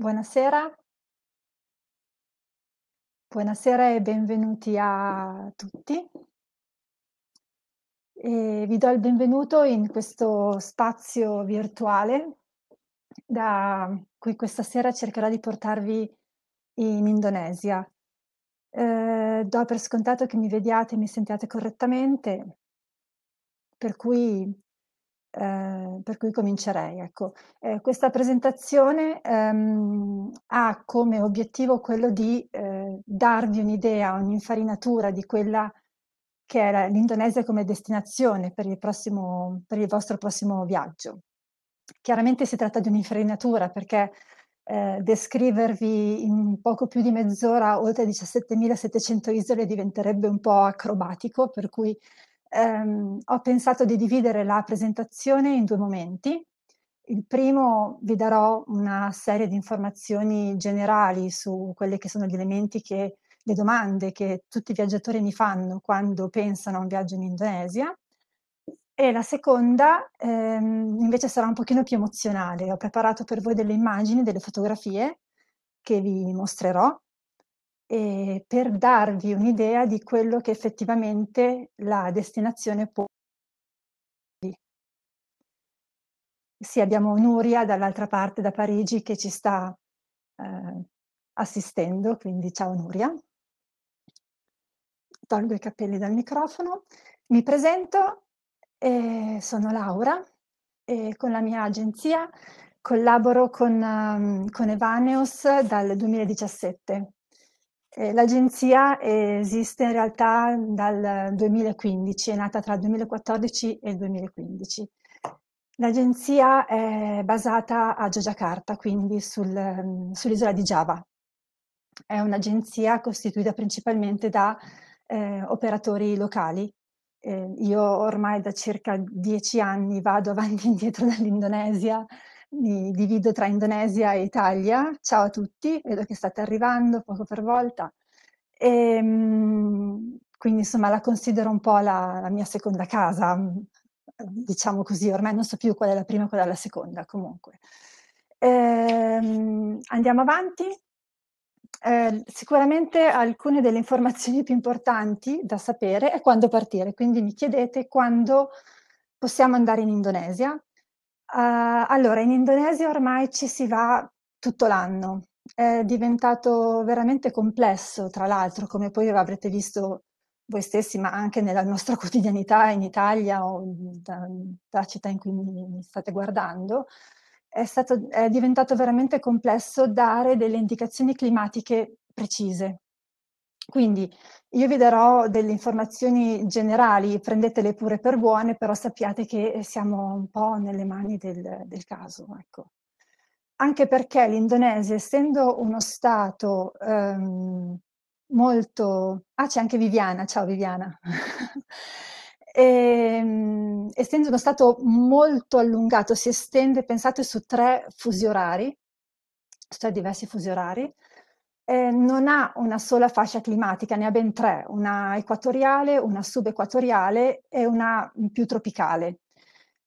Buonasera. Buonasera e benvenuti a tutti. E vi do il benvenuto in questo spazio virtuale da cui questa sera cercherò di portarvi in Indonesia. Ehm, do per scontato che mi vediate e mi sentiate correttamente per cui ehm, per cui comincerei, ecco. Ehm, questa presentazione, ehm, ha come obiettivo quello di, ehm, darvi un'idea, un'infarinatura di quella che è l'Indonesia come destinazione per il prossimo per il vostro prossimo viaggio. Chiaramente si tratta di un'infarinatura perché, ehm, descrivervi in poco più di mezz'ora oltre 17.700 isole diventerebbe un po' acrobatico, per cui, ehm, ho pensato di dividere la presentazione in 2 momenti. Il primo vi darò una serie di informazioni generali su quelli che sono gli elementi che le domande che tutti i viaggiatori mi fanno quando pensano a un viaggio in Indonesia. E la seconda, ehm, invece sarà un pochino più emozionale. Ho preparato per voi delle immagini, delle fotografie che vi mostrerò, ehm, per darvi un'idea di quello che effettivamente la destinazione può Sì, abbiamo Nuria dall'altra parte da Parigi che ci sta, ehm, assistendo, quindi ciao Nuria. Tolgo i capelli dal microfono. Mi presento, ehm, sono Laura e con la mia agenzia collaboro con mhmm, con Evaneos dal 2017. Ehm, l'agenzia esiste in realtà dal 2015, è nata tra il 2014 e il 2015. L'agenzia è basata a Giagiacarta, quindi sul sull'isola di Giava. È un'agenzia costituita principalmente da, ehm, operatori locali. Ehm, io ormai da circa 10 anni vado avanti e indietro dall'Indonesia, mi divido tra Indonesia e Italia. Ciao a tutti, vedo che state arrivando poco per volta. Ehm, quindi insomma la considero un po' la la mia seconda casa, mhmm, diciamo così, ormai non so più qual è la prima e qual è la seconda, comunque. Ehm, andiamo avanti. Ehm, sicuramente alcune delle informazioni più importanti da sapere è quando partire, quindi mi chiedete quando possiamo andare in Indonesia. Uhm, allora in Indonesia ormai ci si va tutto l'anno. È diventato veramente complesso, tra l'altro, come poi avrete visto voi stessi, ma anche nella nostra quotidianità in Italia o da città in cui mi mi state guardando, è stato è diventato veramente complesso dare delle indicazioni climatiche precise. Quindi io vi darò delle informazioni generali, prendetele pure per buone, però sappiate che siamo un po' nelle mani del del caso, ecco. Anche perché l'Indonesia, essendo uno stato, ehm, molto ah, c'è anche Viviana, ciao Viviana. Ehm, essendo uno stato molto allungato, si estende pensate su 3 fusi orari, 3 diversi fusi orari, ehm, non ha una sola fascia climatica, ne ha ben 3, una equatoriale, una subequatoriale e una, più tropicale.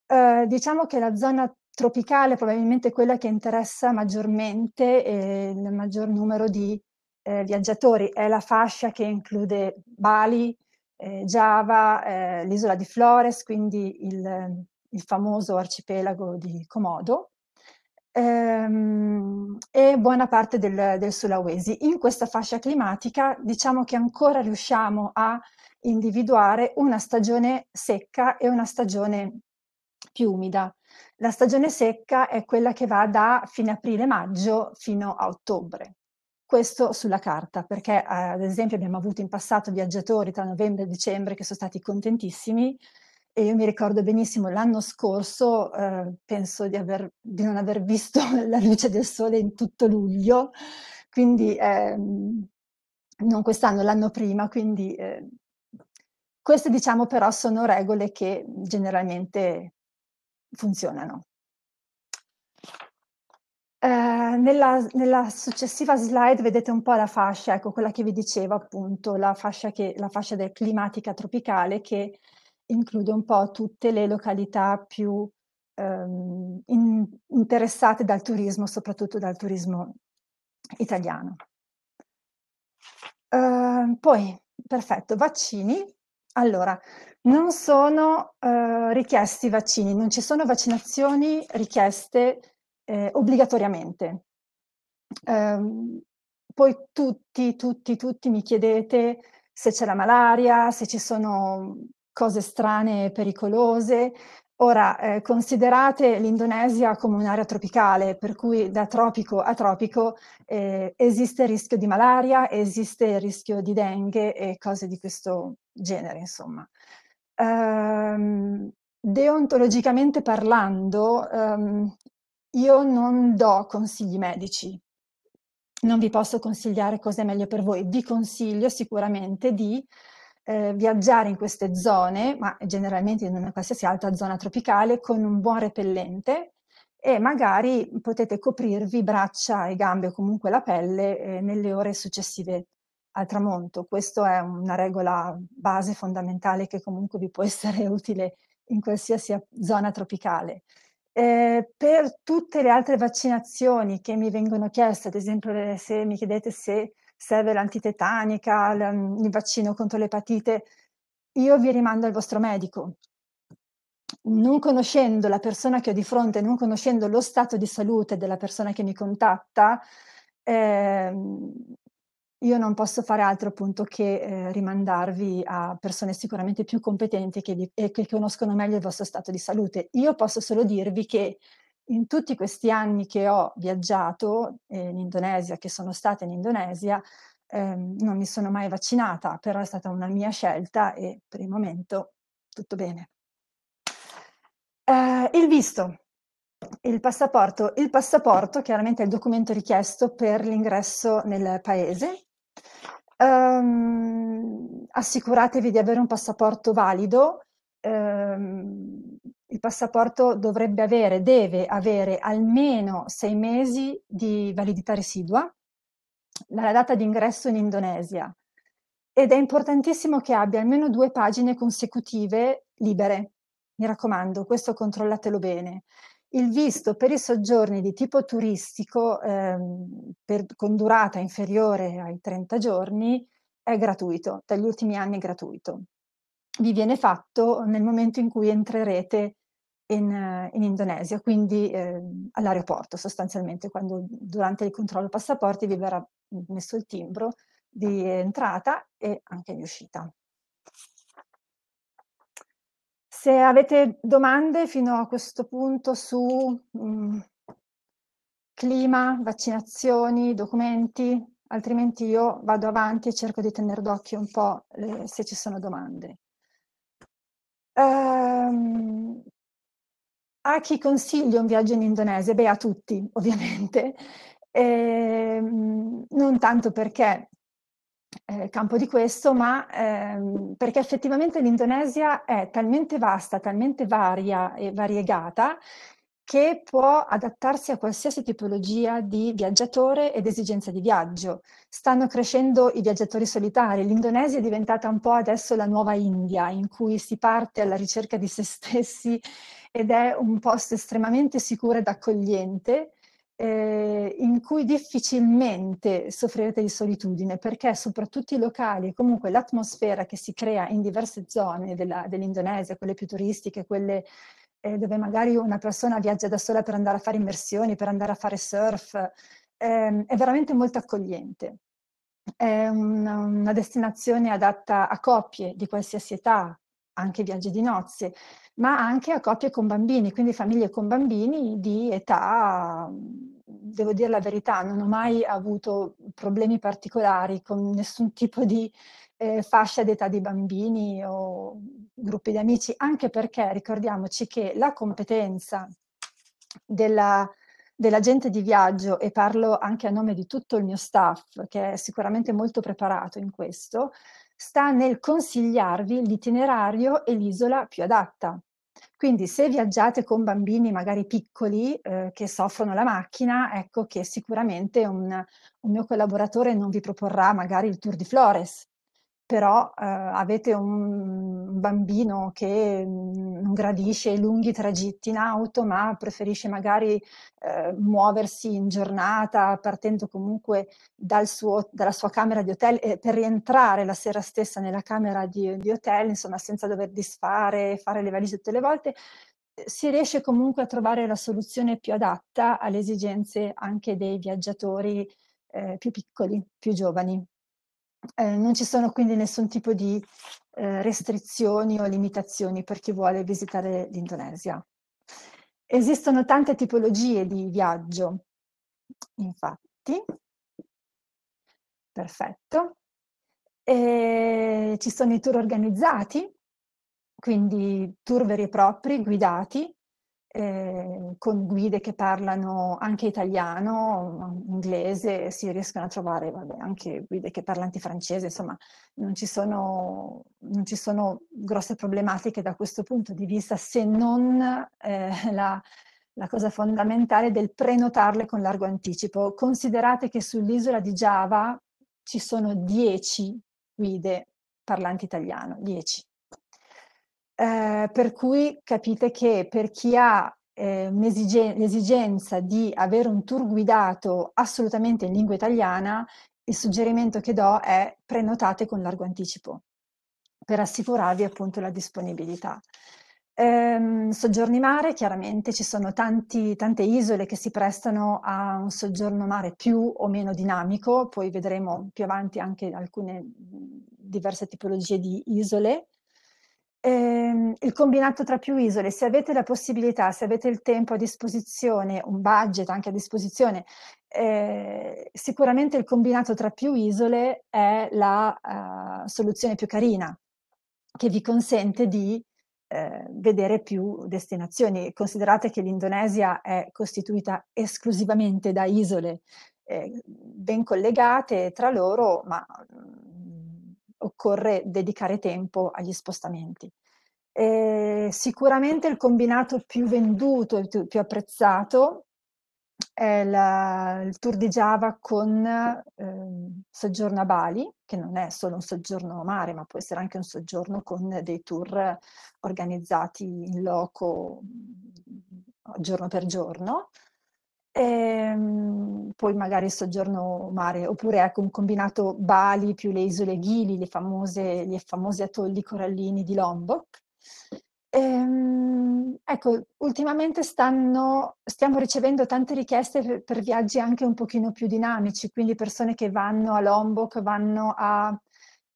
Uhm, diciamo che la zona tropicale probabilmente è quella che interessa maggiormente, ehm, il maggior numero di, ehm, viaggiatori. È la fascia che include Bali, Giava, ehm, l'isola di Flores, quindi il il famoso arcipelago di Komodo, ehm, e buona parte del del Sulawesi. In questa fascia climatica diciamo che ancora riusciamo a individuare una stagione secca e una stagione più umida. La stagione secca è quella che va da fine aprile-maggio fino a ottobre. Questo sulla carta, perché ad esempio abbiamo avuto in passato viaggiatori tra novembre e dicembre che so stati contentissimi e io mi ricordo benissimo l'anno scorso, uhm, penso di aver di non aver visto la luce del sole in tutto luglio, quindi, ehm, non quest'anno, l'anno prima, quindi, ehm, queste diciamo però sono regole che generalmente funzionano. Ehm, nella nella successiva slide vedete un po' la fascia, ecco, quella che vi dicevo appunto, la fascia che la fascia climatica tropicale che include un po' tutte le località più, ehm, in interessate dal turismo, soprattutto dal turismo italiano. Uhm, poi, perfetto, vaccini. Allora, non sono, uhm, richiesti vaccini, non ci sono vaccinazioni richieste, ehm, obbligatoriamente. Uhm, poi tutti, tutti, tutti mi chiedete se c'è la malaria, se ci sono cose strane e pericolose. Ora, ehm, considerate l'Indonesia come un'area tropicale, per cui da tropico a tropico, ehm, esiste il rischio di malaria, esiste il rischio di dengue e cose di questo genere, insomma. Uhm, deontologicamente parlando, uhm, io non do consigli medici. Non vi posso consigliare cosa è meglio per voi. Vi consiglio sicuramente di ehm, viaggiare in queste zone, ma generalmente in una qualsiasi altra zona tropicale, con un buon repellente e magari potete coprirvi braccia e gambe o comunque la pelle eh, nelle ore successive al tramonto. Questa è una regola base fondamentale che comunque vi può essere utile in qualsiasi zona tropicale. Eh, per tutte le altre vaccinazioni che mi vengono chieste, ad esempio se mi chiedete se serve l'antitetanica, il vaccino contro l'epatite, io vi rimando al vostro medico. Non conoscendo la persona che ho di fronte, non conoscendo lo stato di salute della persona che mi contatta, ehm, io non posso fare altro appunto che eh, rimandarvi a persone sicuramente più competenti che vi, e che conoscono meglio il vostro stato di salute. Io posso solo dirvi che in tutti questi anni che ho viaggiato eh, in Indonesia, che sono stata in Indonesia, ehm, non mi sono mai vaccinata, però è stata una mia scelta e per il momento tutto bene. Eh, il visto, il passaporto. Il passaporto chiaramente è il documento richiesto per l'ingresso nel paese. Um, assicuratevi di avere un passaporto valido. Um, il passaporto dovrebbe avere, deve avere almeno sei mesi di validità residua dalla data di ingresso in Indonesia ed è importantissimo che abbia almeno due pagine consecutive libere. Mi raccomando, questo controllatelo bene. Il visto per i soggiorni di tipo turistico ehm, per, con durata inferiore ai 30 giorni è gratuito, dagli ultimi anni è gratuito. Vi viene fatto nel momento in cui entrerete in, in Indonesia, quindi eh, all'aeroporto sostanzialmente, quando durante il controllo passaporti vi verrà messo il timbro di entrata e anche di uscita. Se avete domande fino a questo punto su mh, mm, clima, vaccinazioni, documenti, altrimenti io vado avanti e cerco di tenere d'occhio un po' le, se ci sono domande. Um, a chi consiglio un viaggio in Indonesia? Beh, a tutti, ovviamente. E, ehm, non tanto perché eh, campo di questo, ma ehm, perché effettivamente l'Indonesia è talmente vasta, talmente varia e variegata che può adattarsi a qualsiasi tipologia di viaggiatore ed esigenza di viaggio. Stanno crescendo i viaggiatori solitari. L'Indonesia è diventata un po' adesso la nuova India, in cui si parte alla ricerca di se stessi ed è un posto estremamente sicuro ed accogliente eh, in cui difficilmente soffrirete di solitudine perché soprattutto i locali e comunque l'atmosfera che si crea in diverse zone della, dell'Indonesia, quelle più turistiche, quelle eh, dove magari una persona viaggia da sola per andare a fare immersioni, per andare a fare surf, eh, è veramente molto accogliente. È una, una destinazione adatta a coppie di qualsiasi età, anche viaggi di nozze, ma anche a coppie con bambini, quindi famiglie con bambini di età, devo dire la verità, non ho mai avuto problemi particolari con nessun tipo di eh, fascia d'età di bambini o gruppi di amici, anche perché ricordiamoci che la competenza della, dell'agente di viaggio, e parlo anche a nome di tutto il mio staff, che è sicuramente molto preparato in questo, sta nel consigliarvi l'itinerario e l'isola più adatta. Quindi se viaggiate con bambini magari piccoli eh, che soffrono la macchina, ecco che sicuramente un, un, mio collaboratore non vi proporrà magari il Tour di Flores, però eh, avete un bambino che mm, non gradisce lunghi tragitti in auto, ma preferisce magari eh, muoversi in giornata, partendo comunque dal suo, dalla sua camera di hotel e per rientrare la sera stessa nella camera di, di hotel, insomma, senza dover disfare, fare le valigie tutte le volte, si riesce comunque a trovare la soluzione più adatta alle esigenze anche dei viaggiatori eh, più piccoli, più giovani. Eh, non ci sono quindi nessun tipo di eh, restrizioni o limitazioni per chi vuole visitare l'Indonesia. Esistono tante tipologie di viaggio, infatti. Perfetto. E ci sono i tour organizzati, quindi tour veri e propri, guidati, eh, con guide che parlano anche italiano, inglese, si riescono a trovare vabbè, anche guide che parlano francese, insomma non ci, sono, non ci sono grosse problematiche da questo punto di vista se non eh, la, la cosa fondamentale del prenotarle con largo anticipo. Considerate che sull'isola di Java ci sono 10 guide parlanti italiano, 10. Eh, per cui capite che per chi ha eh, l'esigenza di avere un tour guidato assolutamente in lingua italiana, il suggerimento che do è prenotate con largo anticipo per assicurarvi appunto la disponibilità. Ehm, soggiorni mare, chiaramente ci sono tanti, tante isole che si prestano a un soggiorno mare più o meno dinamico, poi vedremo più avanti anche alcune diverse tipologie di isole ehm, il combinato tra più isole, se avete la possibilità, se avete il tempo a disposizione, un budget anche a disposizione, eh, sicuramente il combinato tra più isole è la uh, soluzione più carina, che vi consente di eh, vedere più destinazioni. Considerate che l'Indonesia è costituita esclusivamente da isole eh, ben collegate tra loro, ma occorre dedicare tempo agli spostamenti. Eh, sicuramente il combinato più venduto e più, più apprezzato è la, il tour di Java con eh, soggiorno a Bali, che non è solo un soggiorno a mare, ma può essere anche un soggiorno con dei tour organizzati in loco giorno per giorno. E, ehm, poi magari il soggiorno mare, oppure ecco un combinato Bali più le isole Gili, le famose, gli famosi atolli corallini di Lombok. Ehm, ecco, ultimamente stanno, stiamo ricevendo tante richieste per, per, viaggi anche un pochino più dinamici, quindi persone che vanno a Lombok, vanno a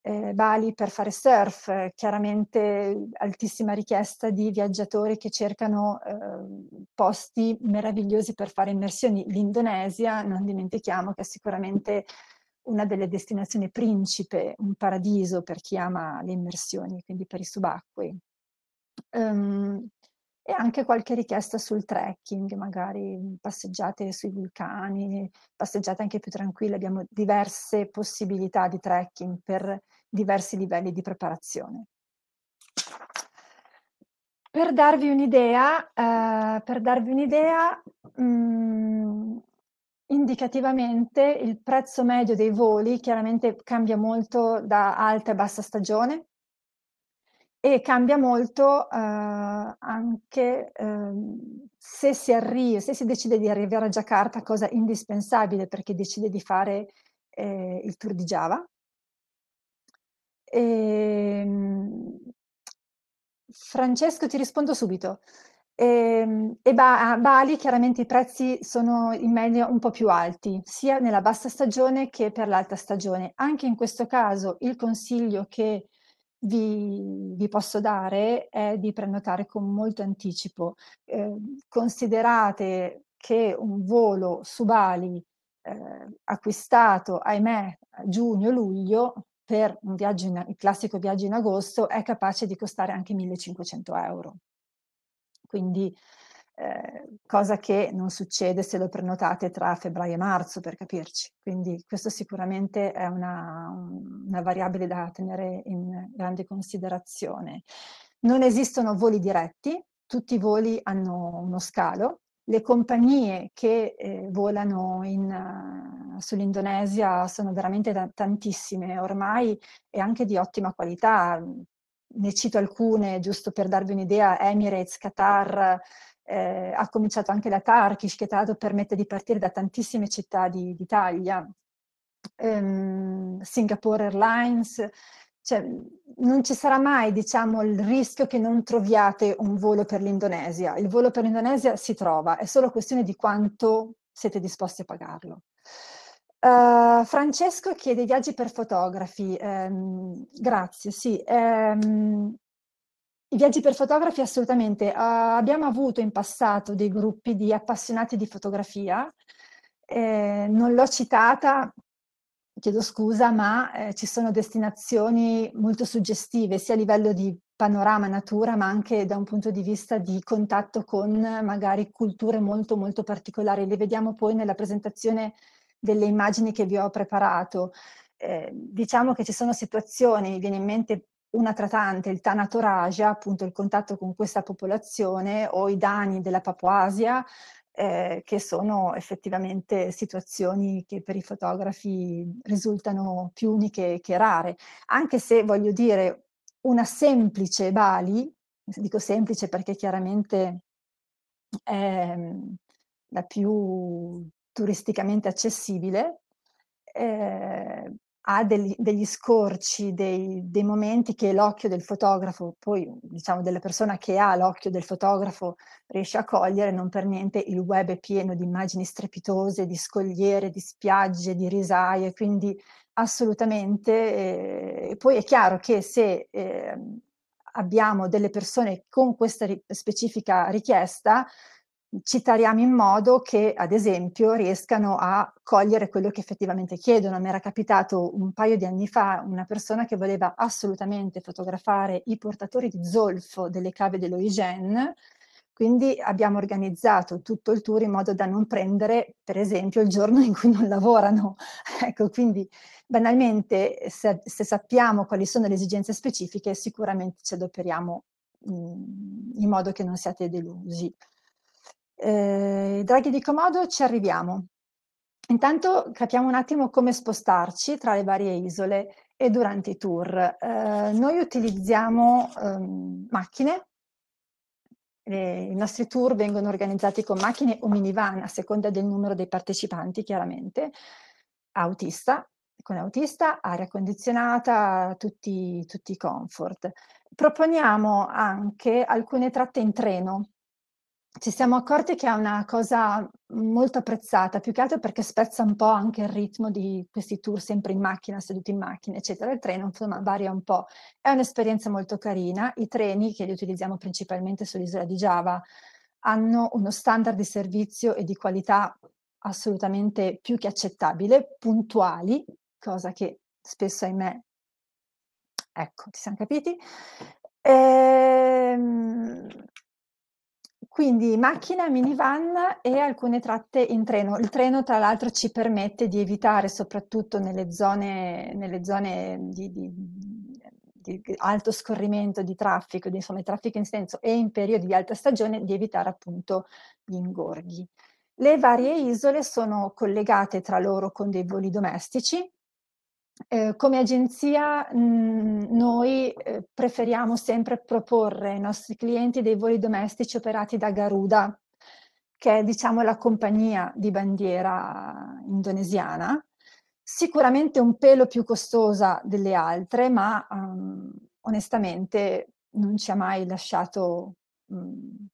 eh, Bali per fare surf, chiaramente altissima richiesta di viaggiatori che cercano eh, posti meravigliosi per fare immersioni. L'Indonesia, non dimentichiamo che è sicuramente una delle destinazioni principe, un paradiso per chi ama le immersioni, quindi per i subacquei. Um, e anche qualche richiesta sul trekking, magari passeggiate sui vulcani, passeggiate anche più tranquille, abbiamo diverse possibilità di trekking per diversi livelli di preparazione. Per darvi un'idea, eh, per darvi un'idea, mm, indicativamente il prezzo medio dei voli chiaramente cambia molto da alta e bassa stagione, e cambia molto eh, anche eh, se si arriva, se si decide di arrivare a Giacarta, cosa indispensabile perché decide di fare eh, il tour di Java. E, ehm, Francesco, ti rispondo subito. E, ehm, e ba a Bali chiaramente i prezzi sono in media un po' più alti, sia nella bassa stagione che per l'alta stagione. Anche in questo caso il consiglio che vi, vi, posso dare è di prenotare con molto anticipo. Eh, considerate che un volo su Bali eh, acquistato, ahimè, a giugno-luglio, per un viaggio in, il classico viaggio in agosto, è capace di costare anche 1500 euro. Quindi eh, cosa che non succede se lo prenotate tra febbraio e marzo, per capirci. Quindi questo sicuramente è una, una variabile da tenere in grande considerazione. Non esistono voli diretti, tutti i voli hanno uno scalo, le compagnie che eh, volano in, uh, sull'Indonesia sono veramente da, tantissime ormai e anche di ottima qualità. Ne cito alcune, giusto per darvi un'idea, Emirates, Qatar, eh, ha cominciato anche la Turkish, che tra l'altro permette di partire da tantissime città d'Italia, ehm, Singapore Airlines, cioè, non ci sarà mai, diciamo, il rischio che non troviate un volo per l'Indonesia. Il volo per l'Indonesia si trova, è solo questione di quanto siete disposti a pagarlo. Uh, Francesco chiede viaggi per fotografi. Um, grazie, sì. Um, I viaggi per fotografi assolutamente. Uh, abbiamo avuto in passato dei gruppi di appassionati di fotografia. Eh, non l'ho citata chiedo scusa, ma eh, ci sono destinazioni molto suggestive, sia a livello di panorama natura, ma anche da un punto di vista di contatto con magari culture molto molto particolari. Le vediamo poi nella presentazione delle immagini che vi ho preparato. Eh, diciamo che ci sono situazioni, viene in mente una tra tante, il Tanatoraja, appunto il contatto con questa popolazione, o i Dani della Papuasia, eh, che sono effettivamente situazioni che per i fotografi risultano più uniche che rare. Anche se voglio dire una semplice Bali, dico semplice perché chiaramente è mm, la più turisticamente accessibile, eh, ha degli, degli scorci, dei, dei, momenti che l'occhio del fotografo, poi diciamo della persona che ha l'occhio del fotografo riesce a cogliere, non per niente il web è pieno di immagini strepitose, di scogliere, di spiagge, di risaie, quindi assolutamente. Eh, poi è chiaro che se eh, abbiamo delle persone con questa ri- specifica richiesta, ci tariamo in modo che, ad esempio, riescano a cogliere quello che effettivamente chiedono. Mi era capitato un paio di anni fa una persona che voleva assolutamente fotografare i portatori di zolfo delle cave dell'Oigen, quindi abbiamo organizzato tutto il tour in modo da non prendere, per esempio, il giorno in cui non lavorano. ecco, quindi banalmente, se, se, sappiamo quali sono le esigenze specifiche, sicuramente ci adoperiamo in, in modo che non siate delusi. Eh, draghi di comodo ci arriviamo. Intanto capiamo un attimo come spostarci tra le varie isole e durante i tour. Eh, noi utilizziamo ehm, macchine, eh, i nostri tour vengono organizzati con macchine o minivan a seconda del numero dei partecipanti, chiaramente, autista, con autista, aria condizionata, tutti, tutti i comfort. Proponiamo anche alcune tratte in treno, ci siamo accorti che è una cosa molto apprezzata, più che altro perché spezza un po' anche il ritmo di questi tour sempre in macchina, seduti in macchina, eccetera. Il treno, insomma, varia un po'. È un'esperienza molto carina. I treni, che li utilizziamo principalmente sull'isola di Java, hanno uno standard di servizio e di qualità assolutamente più che accettabile, puntuali, cosa che spesso, ahimè, ecco, ti siamo capiti. Ehm, quindi macchina, minivan e alcune tratte in treno. Il treno tra l'altro ci permette di evitare, soprattutto nelle zone, nelle zone di, di, di, alto scorrimento di traffico, di, insomma, traffico in senso e in periodi di alta stagione, di evitare appunto gli ingorghi. Le varie isole sono collegate tra loro con dei voli domestici, eh, come agenzia mh, mhmm, noi eh, preferiamo sempre proporre ai nostri clienti dei voli domestici operati da Garuda, che è diciamo la compagnia di bandiera indonesiana, sicuramente un pelo più costosa delle altre, ma um, onestamente non ci ha mai lasciato um,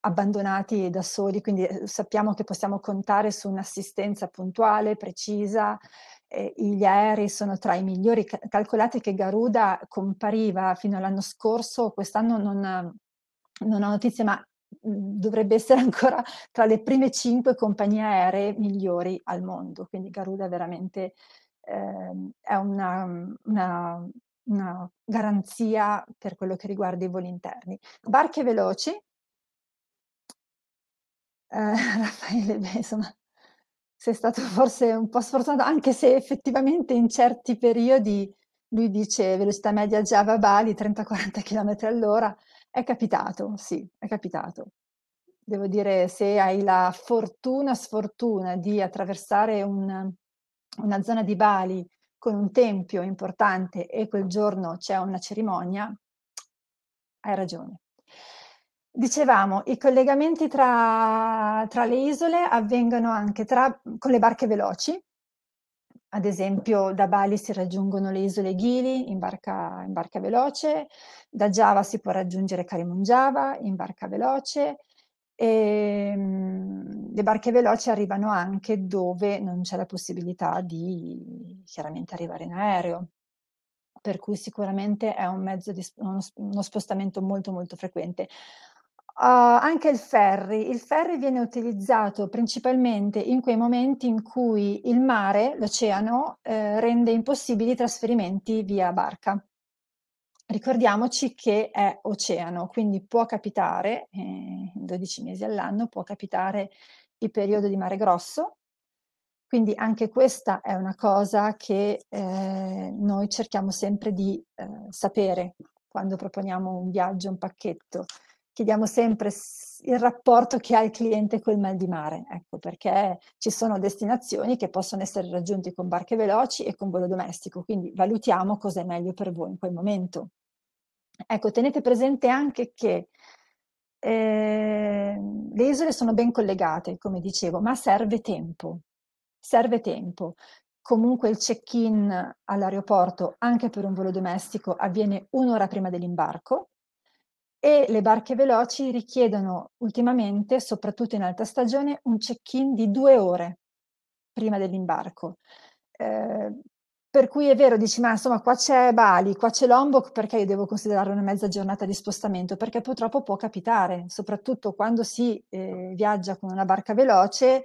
abbandonati da soli, quindi eh, sappiamo che possiamo contare su un'assistenza puntuale, precisa, eh, gli aerei sono tra i migliori. Calcolate che Garuda compariva fino all'anno scorso, quest'anno non, non ho notizie, ma dovrebbe essere ancora tra le prime cinque compagnie aeree migliori al mondo. Quindi Garuda veramente eh, è una, una, una garanzia per quello che riguarda i voli interni. Barche veloci, eh, Raffaele, beh, insomma, sei stato forse un po' sfortunato, anche se effettivamente in certi periodi lui dice velocità media Java Bali 30-40 km all'ora. È capitato, sì, è capitato. devo dire, se hai la fortuna, sfortuna di attraversare un una zona di Bali con un tempio importante e quel giorno c'è una cerimonia, hai ragione. Dicevamo, i collegamenti tra tra le isole avvengono anche tra con le barche veloci. Ad esempio da Bali si raggiungono le isole Gili in barca in barca veloce, da Giava si può raggiungere Karimunjawa in barca veloce, ehm, le barche veloci arrivano anche dove non c'è la possibilità di chiaramente arrivare in aereo. Per cui sicuramente è un mezzo di uno uno spostamento molto, molto frequente. Uhm, anche il ferry. Il ferry viene utilizzato principalmente in quei momenti in cui il mare, l'oceano, ehm, rende impossibili i trasferimenti via barca. Ricordiamoci che è oceano, quindi può capitare, ehm, 12 mesi all'anno, può capitare il periodo di mare grosso, quindi anche questa è una cosa che, ehm, noi cerchiamo sempre di, ehm, sapere quando proponiamo un viaggio, un pacchetto chiediamo sempre il rapporto che ha il cliente col mal di mare, ecco, perché ci sono destinazioni che possono essere raggiunti con barche veloci e con volo domestico, quindi valutiamo cos'è meglio per voi in quel momento. Ecco, tenete presente anche che, ehm, le isole sono ben collegate, come dicevo, ma serve tempo, serve tempo. Comunque il check-in all'aeroporto, anche per un volo domestico, avviene 1 ora prima dell'imbarco e le barche veloci richiedono ultimamente, soprattutto in alta stagione, un check-in di 2 ore prima dell'imbarco. Ehm, per cui è vero, dici: "Ma insomma qua c'è Bali, qua c'è Lombok, perché io devo considerare una mezza giornata di spostamento?" Perché purtroppo può capitare, soprattutto quando si, ehm, viaggia con una barca veloce,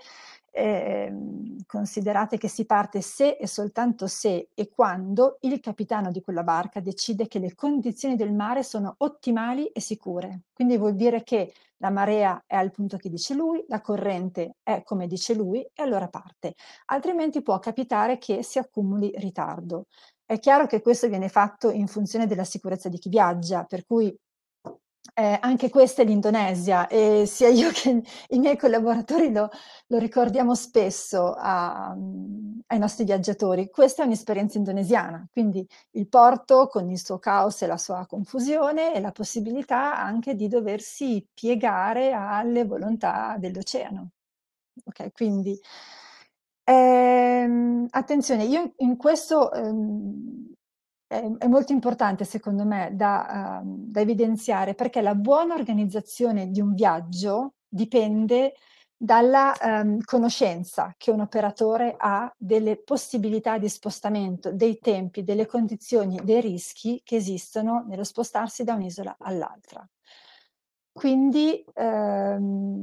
ehm, considerate che si parte se e soltanto se e quando il capitano di quella barca decide che le condizioni del mare sono ottimali e sicure. Quindi vuol dire che la marea è al punto che dice lui, la corrente è come dice lui e allora parte. Altrimenti può capitare che si accumuli ritardo. È chiaro che questo viene fatto in funzione della sicurezza di chi viaggia, per cui eh, anche questa è l'Indonesia e sia io che i miei collaboratori lo lo ricordiamo spesso a mhmm, ai nostri viaggiatori. Questa è un'esperienza indonesiana, quindi il porto con il suo caos e la sua confusione e la possibilità anche di doversi piegare alle volontà dell'oceano. Okay, quindi, ehm, attenzione, io in questo, ehm è molto importante secondo me da uhm, da evidenziare, perché la buona organizzazione di un viaggio dipende dalla, ehm, conoscenza che un operatore ha delle possibilità di spostamento, dei tempi, delle condizioni, dei rischi che esistono nello spostarsi da un'isola all'altra. Quindi, ehm,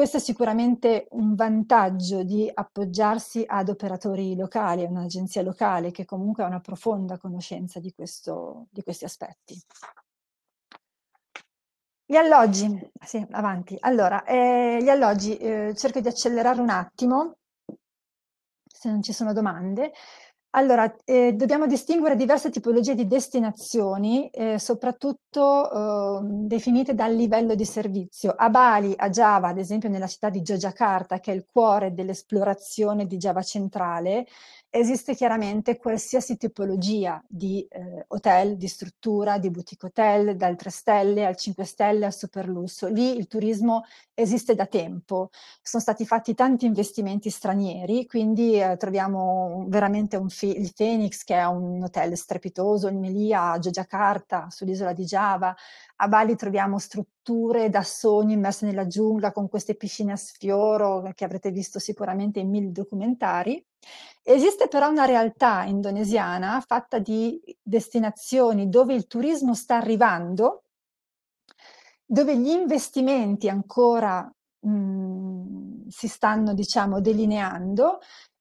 questo è sicuramente un vantaggio di appoggiarsi ad operatori locali, a un'agenzia locale che comunque ha una profonda conoscenza di questo di questi aspetti. Gli alloggi, sì, avanti. Allora, ehm, gli alloggi, ehm, cerco di accelerare un attimo, se non ci sono domande. Allora, ehm, dobbiamo distinguere diverse tipologie di destinazioni, ehm, soprattutto, uhm, definite dal livello di servizio. A Bali, a Giava, ad esempio nella città di Yogyakarta, che è il cuore dell'esplorazione di Giava centrale, esiste chiaramente qualsiasi tipologia di, ehm, hotel, di struttura, di boutique hotel, dal 3 stelle al 5 stelle al super lusso. Lì il turismo esiste da tempo. Son stati fatti tanti investimenti stranieri, quindi, ehm, troviamo veramente Phe il Phoenix che è un hotel strepitoso, il Melia a Yogyakarta, sull'isola di Giava. A Bali troviamo strutture da sogno immerse nella giungla con queste piscine a sfioro che avrete visto sicuramente in 1000 documentari. Esiste però una realtà indonesiana fatta di destinazioni dove il turismo sta arrivando dove gli investimenti ancora, mhmm, si stanno diciamo delineando,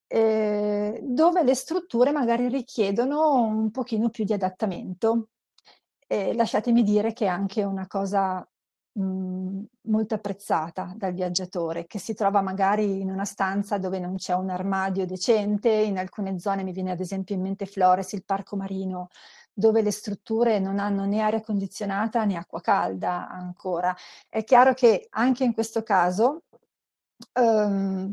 ehm, dove le strutture magari richiedono un pochino più di adattamento. E lasciatemi dire che è anche una cosa, mhmm, molto apprezzata dal viaggiatore, che si trova magari in una stanza dove non c'è un armadio decente, in alcune zone mi viene ad esempio in mente Flores, il parco marino, dove le strutture non hanno né aria condizionata né acqua calda ancora. È chiaro che anche in questo caso um,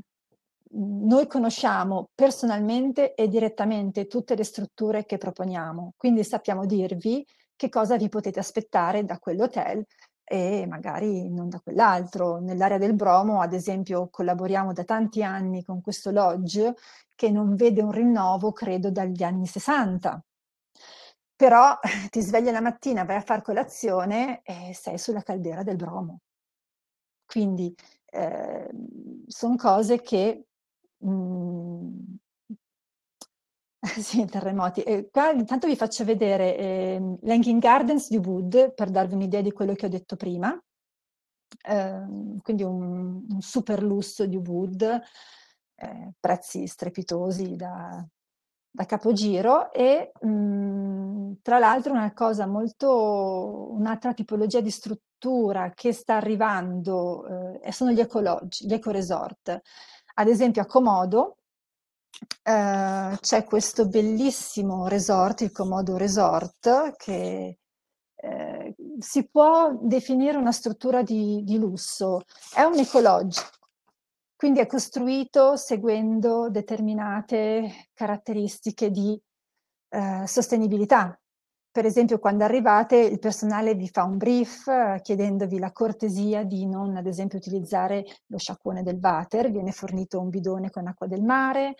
noi conosciamo personalmente e direttamente tutte le strutture che proponiamo, quindi sappiamo dirvi che cosa vi potete aspettare da quell'hotel e magari non da quell'altro. Nell'area del Bromo, ad esempio, collaboriamo da tanti anni con questo lodge che non vede un rinnovo, credo, dagli anni 60. Però ti svegli la mattina, vai a far colazione e sei sulla caldera del Bromo. Quindi eh, sono cose che mh, mm, sì, terremoti. E qua intanto vi faccio vedere eh, l'Hanging Gardens di Wood per darvi un'idea di quello che ho detto prima. Eh, quindi un, un, super lusso di Wood, eh, prezzi strepitosi da, da capogiro e mh, mm, tra l'altro una cosa molto, un'altra tipologia di struttura che sta arrivando eh, sono gli ecologgi, gli ecoresort. Ad esempio a Comodo eh, c'è questo bellissimo resort, il Comodo Resort, che eh, si può definire una struttura di, di lusso. È un ecologico, quindi è costruito seguendo determinate caratteristiche di eh, sostenibilità. Per esempio, quando arrivate, il personale vi fa un brief eh, chiedendovi la cortesia di non, ad esempio, utilizzare lo sciacquone del water, viene fornito un bidone con acqua del mare,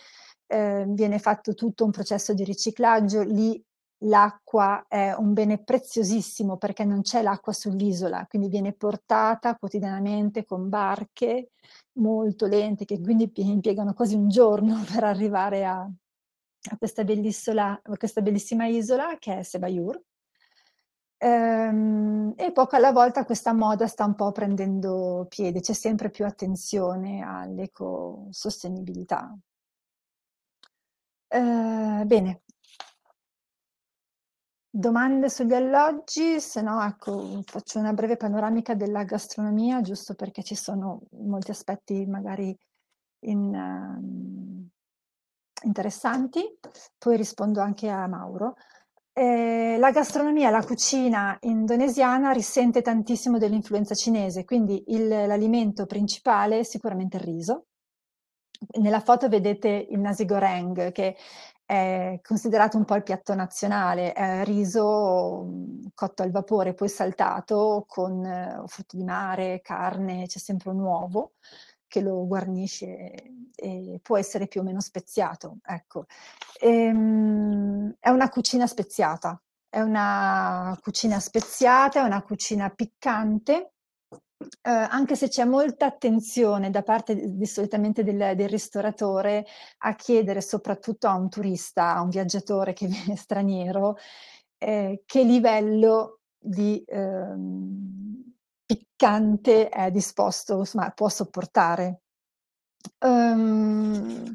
eh, viene fatto tutto un processo di riciclaggio, lì l'acqua è un bene preziosissimo perché non c'è l'acqua sull'isola, quindi viene portata quotidianamente con barche molto lente che quindi impiegano quasi un giorno per arrivare a, a questa, questa, bellissima isola che è Sebayur. Ehm, e poco alla volta questa moda sta un po' prendendo piede, c'è sempre più attenzione all'ecosostenibilità. Eh, bene. Domande sugli alloggi? Se no, ecco, faccio una breve panoramica della gastronomia, giusto perché ci sono molti aspetti magari in, um, interessanti, poi rispondo anche a Mauro. Eh, la gastronomia, la cucina indonesiana risente tantissimo dell'influenza cinese, quindi il, l'alimento principale è sicuramente il riso. Nella foto vedete il nasi goreng, che è considerato un po' il piatto nazionale, è riso mm, cotto al vapore, poi saltato con eh, frutto di mare, carne, c'è sempre un uovo che lo guarnisce e può essere più o meno speziato. Ecco. Ehm, è una cucina speziata, è una cucina speziata, è una cucina piccante, eh, anche se c'è molta attenzione da parte di, solitamente del, del, ristoratore a chiedere soprattutto a un turista, a un viaggiatore che viene straniero, eh, che livello di ehm, piccante è disposto, insomma, può sopportare. Um,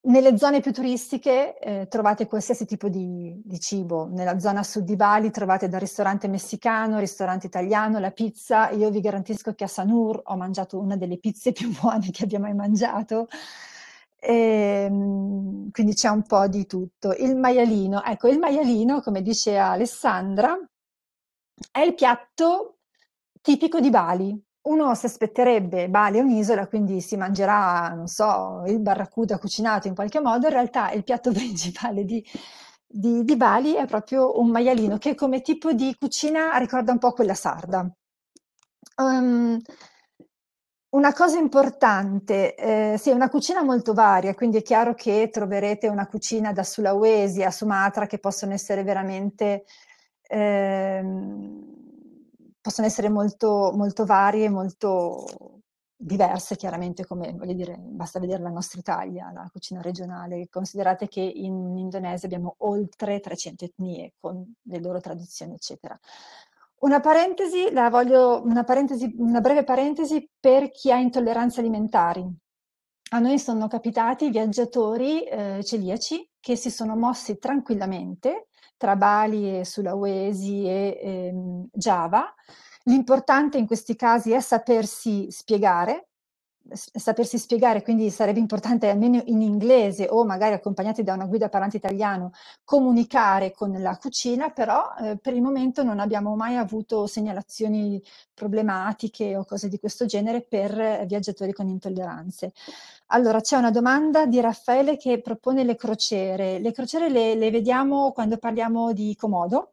nelle zone più turistiche eh, trovate qualsiasi tipo di, di, cibo. Nella zona sud di Bali trovate dal ristorante messicano, ristorante italiano, la pizza. Io vi garantisco che a Sanur ho mangiato una delle pizze più buone che abbia mai mangiato. E, ehm, quindi c'è un po' di tutto. Il maialino, ecco, il maialino, come dice Alessandra, è il piatto tipico di Bali uno si aspetterebbe, Bali è un'isola, quindi si mangerà, non so, il barracuda cucinato in qualche modo, in realtà il piatto principale di, di, di Bali è proprio un maialino che come tipo di cucina ricorda un po' quella sarda. Um, una cosa importante, eh, sì, è una cucina molto varia, quindi è chiaro che troverete una cucina da Sulawesi a Sumatra che possono essere veramente ehm, possono essere molto, molto varie, molto diverse chiaramente come, voglio dire, basta vedere la nostra Italia, la cucina regionale. Considerate che in Indonesia abbiamo oltre 300 etnie con le loro tradizioni, eccetera. Una parentesi, la voglio, una, parentesi, una breve parentesi per chi ha intolleranze alimentari. A noi sono capitati viaggiatori eh, celiaci che si sono mossi tranquillamente tra Bali e Sulawesi e ehm, Java. L'importante in questi casi è sapersi spiegare, sapersi spiegare, quindi sarebbe importante almeno in inglese o magari accompagnati da una guida parlante italiano, comunicare con la cucina, però, ehm, per il momento non abbiamo mai avuto segnalazioni problematiche o cose di questo genere per viaggiatori con intolleranze. Allora, c'è una domanda di Raffaele che propone le crociere. Le crociere le le vediamo quando parliamo di Komodo.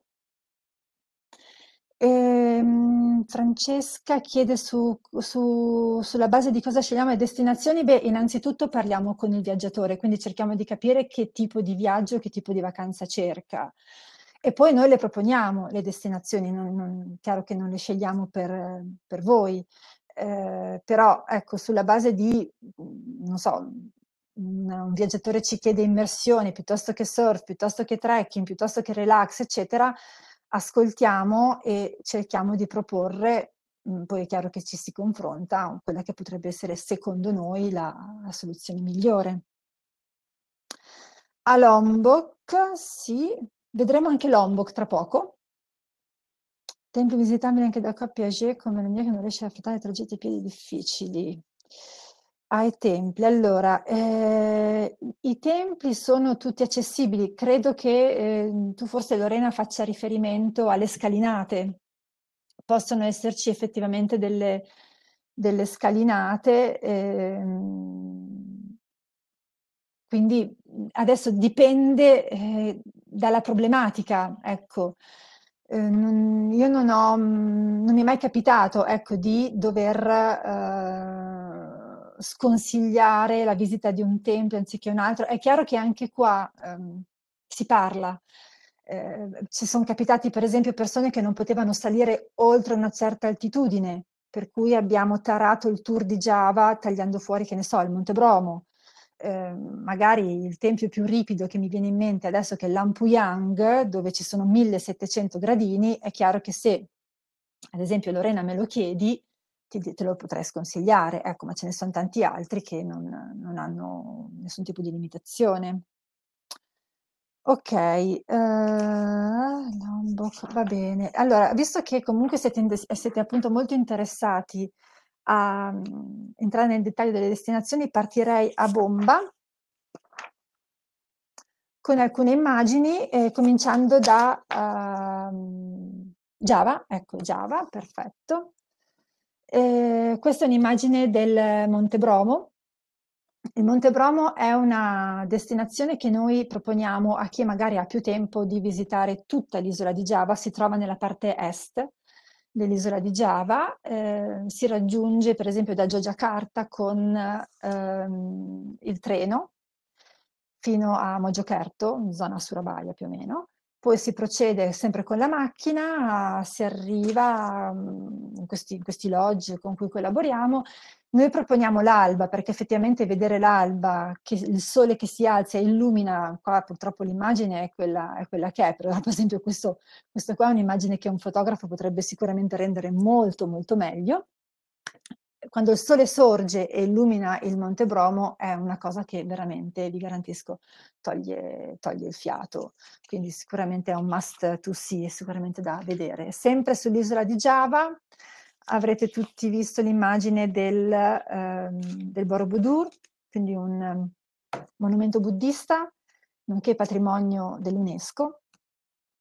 Ehm, Francesca chiede su su sulla base di cosa scegliamo le destinazioni. Beh, innanzitutto parliamo con il viaggiatore, quindi cerchiamo di capire che tipo di viaggio, che tipo di vacanza cerca. E poi noi le proponiamo le destinazioni, non non chiaro che non le scegliamo per per voi. Ehm, però ecco, sulla base di, non so, un viaggiatore ci chiede immersioni piuttosto che surf, piuttosto che trekking, piuttosto che relax, eccetera, ascoltiamo e cerchiamo di proporre, mhmm, poi è chiaro che ci si confronta, quella che potrebbe essere secondo noi la la soluzione migliore. A Lombok, sì, vedremo anche Lombok tra poco. Templi visitabili anche da coppie âgée come la mia che non riesce ad affrontare tragitti a piedi difficili. Ai templi, allora, ehm, i templi sono tutti accessibili. Credo che, ehm, tu forse Lorena faccia riferimento alle scalinate. Possono esserci effettivamente delle delle scalinate, ehm quindi, adesso dipende, ehm, dalla problematica, ecco. Ehm, non io non ho non mi è mai capitato, ecco, di dover, uhm, sconsigliare la visita di un tempio anziché un altro. È chiaro che anche qua, uhm, si parla. Ehm, ci son capitati per esempio persone che non potevano salire oltre una certa altitudine, per cui abbiamo tarato il tour di Giava tagliando fuori, che ne so, il Monte Bromo. Ehm, magari il tempio più ripido che mi viene in mente adesso che è l'Ampuyang, dove ci sono 1700 gradini, è chiaro che se, ad esempio Lorena me lo chiedi, ti te lo potrei sconsigliare, ecco, ma ce ne son tanti altri che non non hanno nessun tipo di limitazione. Uhm, Lombok, va bene. Allora, visto che comunque siete siete appunto molto interessati a, mhmm, entrare nel dettaglio delle destinazioni, partirei a bomba con alcune immagini, ehm, cominciando da, uhm, Giava, ecco Giava, perfetto. Ehm, questa è un'immagine del Monte Bromo. Il Monte Bromo è una destinazione che noi proponiamo a chi magari ha più tempo di visitare tutta l'isola di Giava, si trova nella parte est dell'isola di Giava, ehm, si raggiunge per esempio da Gioggiacarta con, ehm, il treno fino a Mojokerto, zona Surabaya più o meno, poi si procede sempre con la macchina, si arriva, mhmm, in questi in questi lodge con cui collaboriamo. Noi proponiamo l'alba, perché effettivamente vedere l'alba, il sole che si alza e illumina qua purtroppo l'immagine è quella è quella che è, però per esempio questo questo qua è un'immagine che un fotografo potrebbe sicuramente rendere molto, molto meglio. Quando il sole sorge e illumina il Monte Bromo è una cosa che veramente, vi garantisco, toglie toglie il fiato. Quindi sicuramente è un must to see, è sicuramente da vedere. Sempre sull'isola di Giava avrete tutti visto l'immagine del, ehm, del Borobudur, quindi un monumento buddista, nonché patrimonio dell'UNESCO.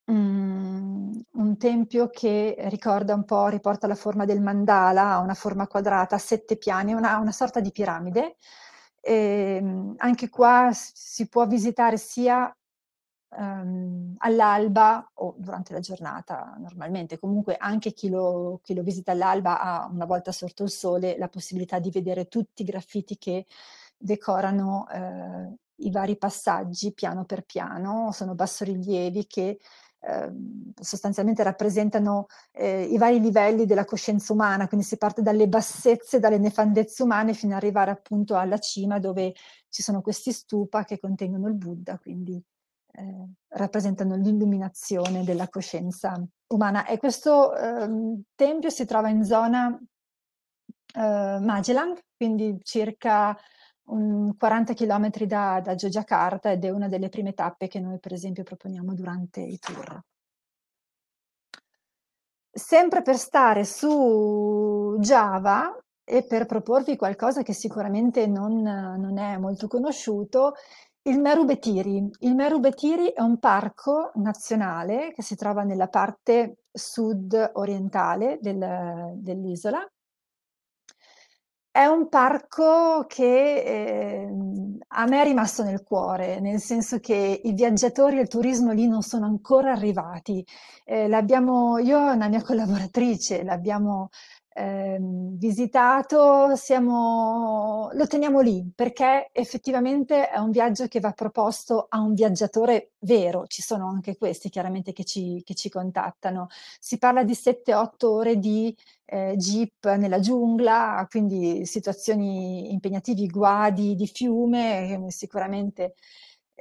Mhmm, un tempio che ricorda un po' riporta la forma del mandala, ha una forma quadrata a 7 piani, una una sorta di piramide. Ehm, anche qua si può visitare sia, ehm, all'alba o durante la giornata normalmente. Comunque anche chi lo chi lo visita all'alba ha, una volta sorto il sole, la possibilità di vedere tutti i graffiti che decorano, ehm, i vari passaggi piano per piano. Sono bassorilievi che, ehm, sostanzialmente rappresentano, ehm, i vari livelli della coscienza umana, quindi si parte dalle bassezze, dalle nefandezze umane fino a arrivare appunto alla cima dove ci sono questi stupa che contengono il Buddha, quindi, ehm, rappresentano l'illuminazione della coscienza umana. E questo, ehm, tempio si trova in zona, ehm, Magelang, quindi circa un 40 chilometri da da Gioggiacarta ed è una delle prime tappe che noi per esempio proponiamo durante i tour. Sempre per stare su Giava, e per proporvi qualcosa che sicuramente non non è molto conosciuto, il Meru Betiri. Il Meru Betiri è un parco nazionale che si trova nella parte sud-orientale del dell'isola è un parco che, ehm, a me è rimasto nel cuore, nel senso che i viaggiatori e il turismo lì non sono ancora arrivati. L'abbiamo io e una mia collaboratrice l'abbiamo, ehm, visitato, siamo lo teniamo lì, perché effettivamente è un viaggio che va proposto a un viaggiatore vero. Ci sono anche questi chiaramente che ci che ci contattano. Si parla di 7, 8 ore di, ehm, jeep nella giungla, quindi situazioni impegnativi, guadi di fiume, ehm, sicuramente,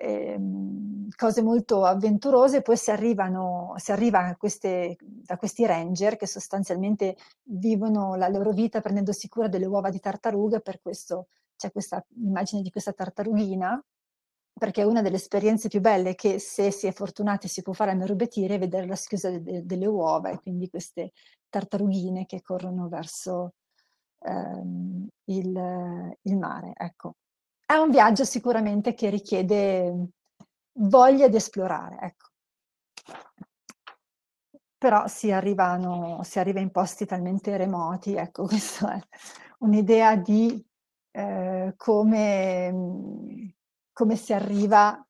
ehm, cose molto avventurose. Poi si arrivano si arriva queste da questi ranger che sostanzialmente vivono la loro vita prendendosi cura delle uova di tartaruga, per questo c'è questa immagine di questa tartarughina, perché una delle esperienze più belle che, se si è fortunati, si può fare a Meru Betiri è vedere la schiusa de delle uova e quindi queste tartarughine che corrono verso, ehm, il il mare, ecco. È un viaggio sicuramente che richiede voglia di esplorare, ecco. Però si arrivano si arriva in posti talmente remoti, ecco, questo è un'idea di, ehm, come come si arriva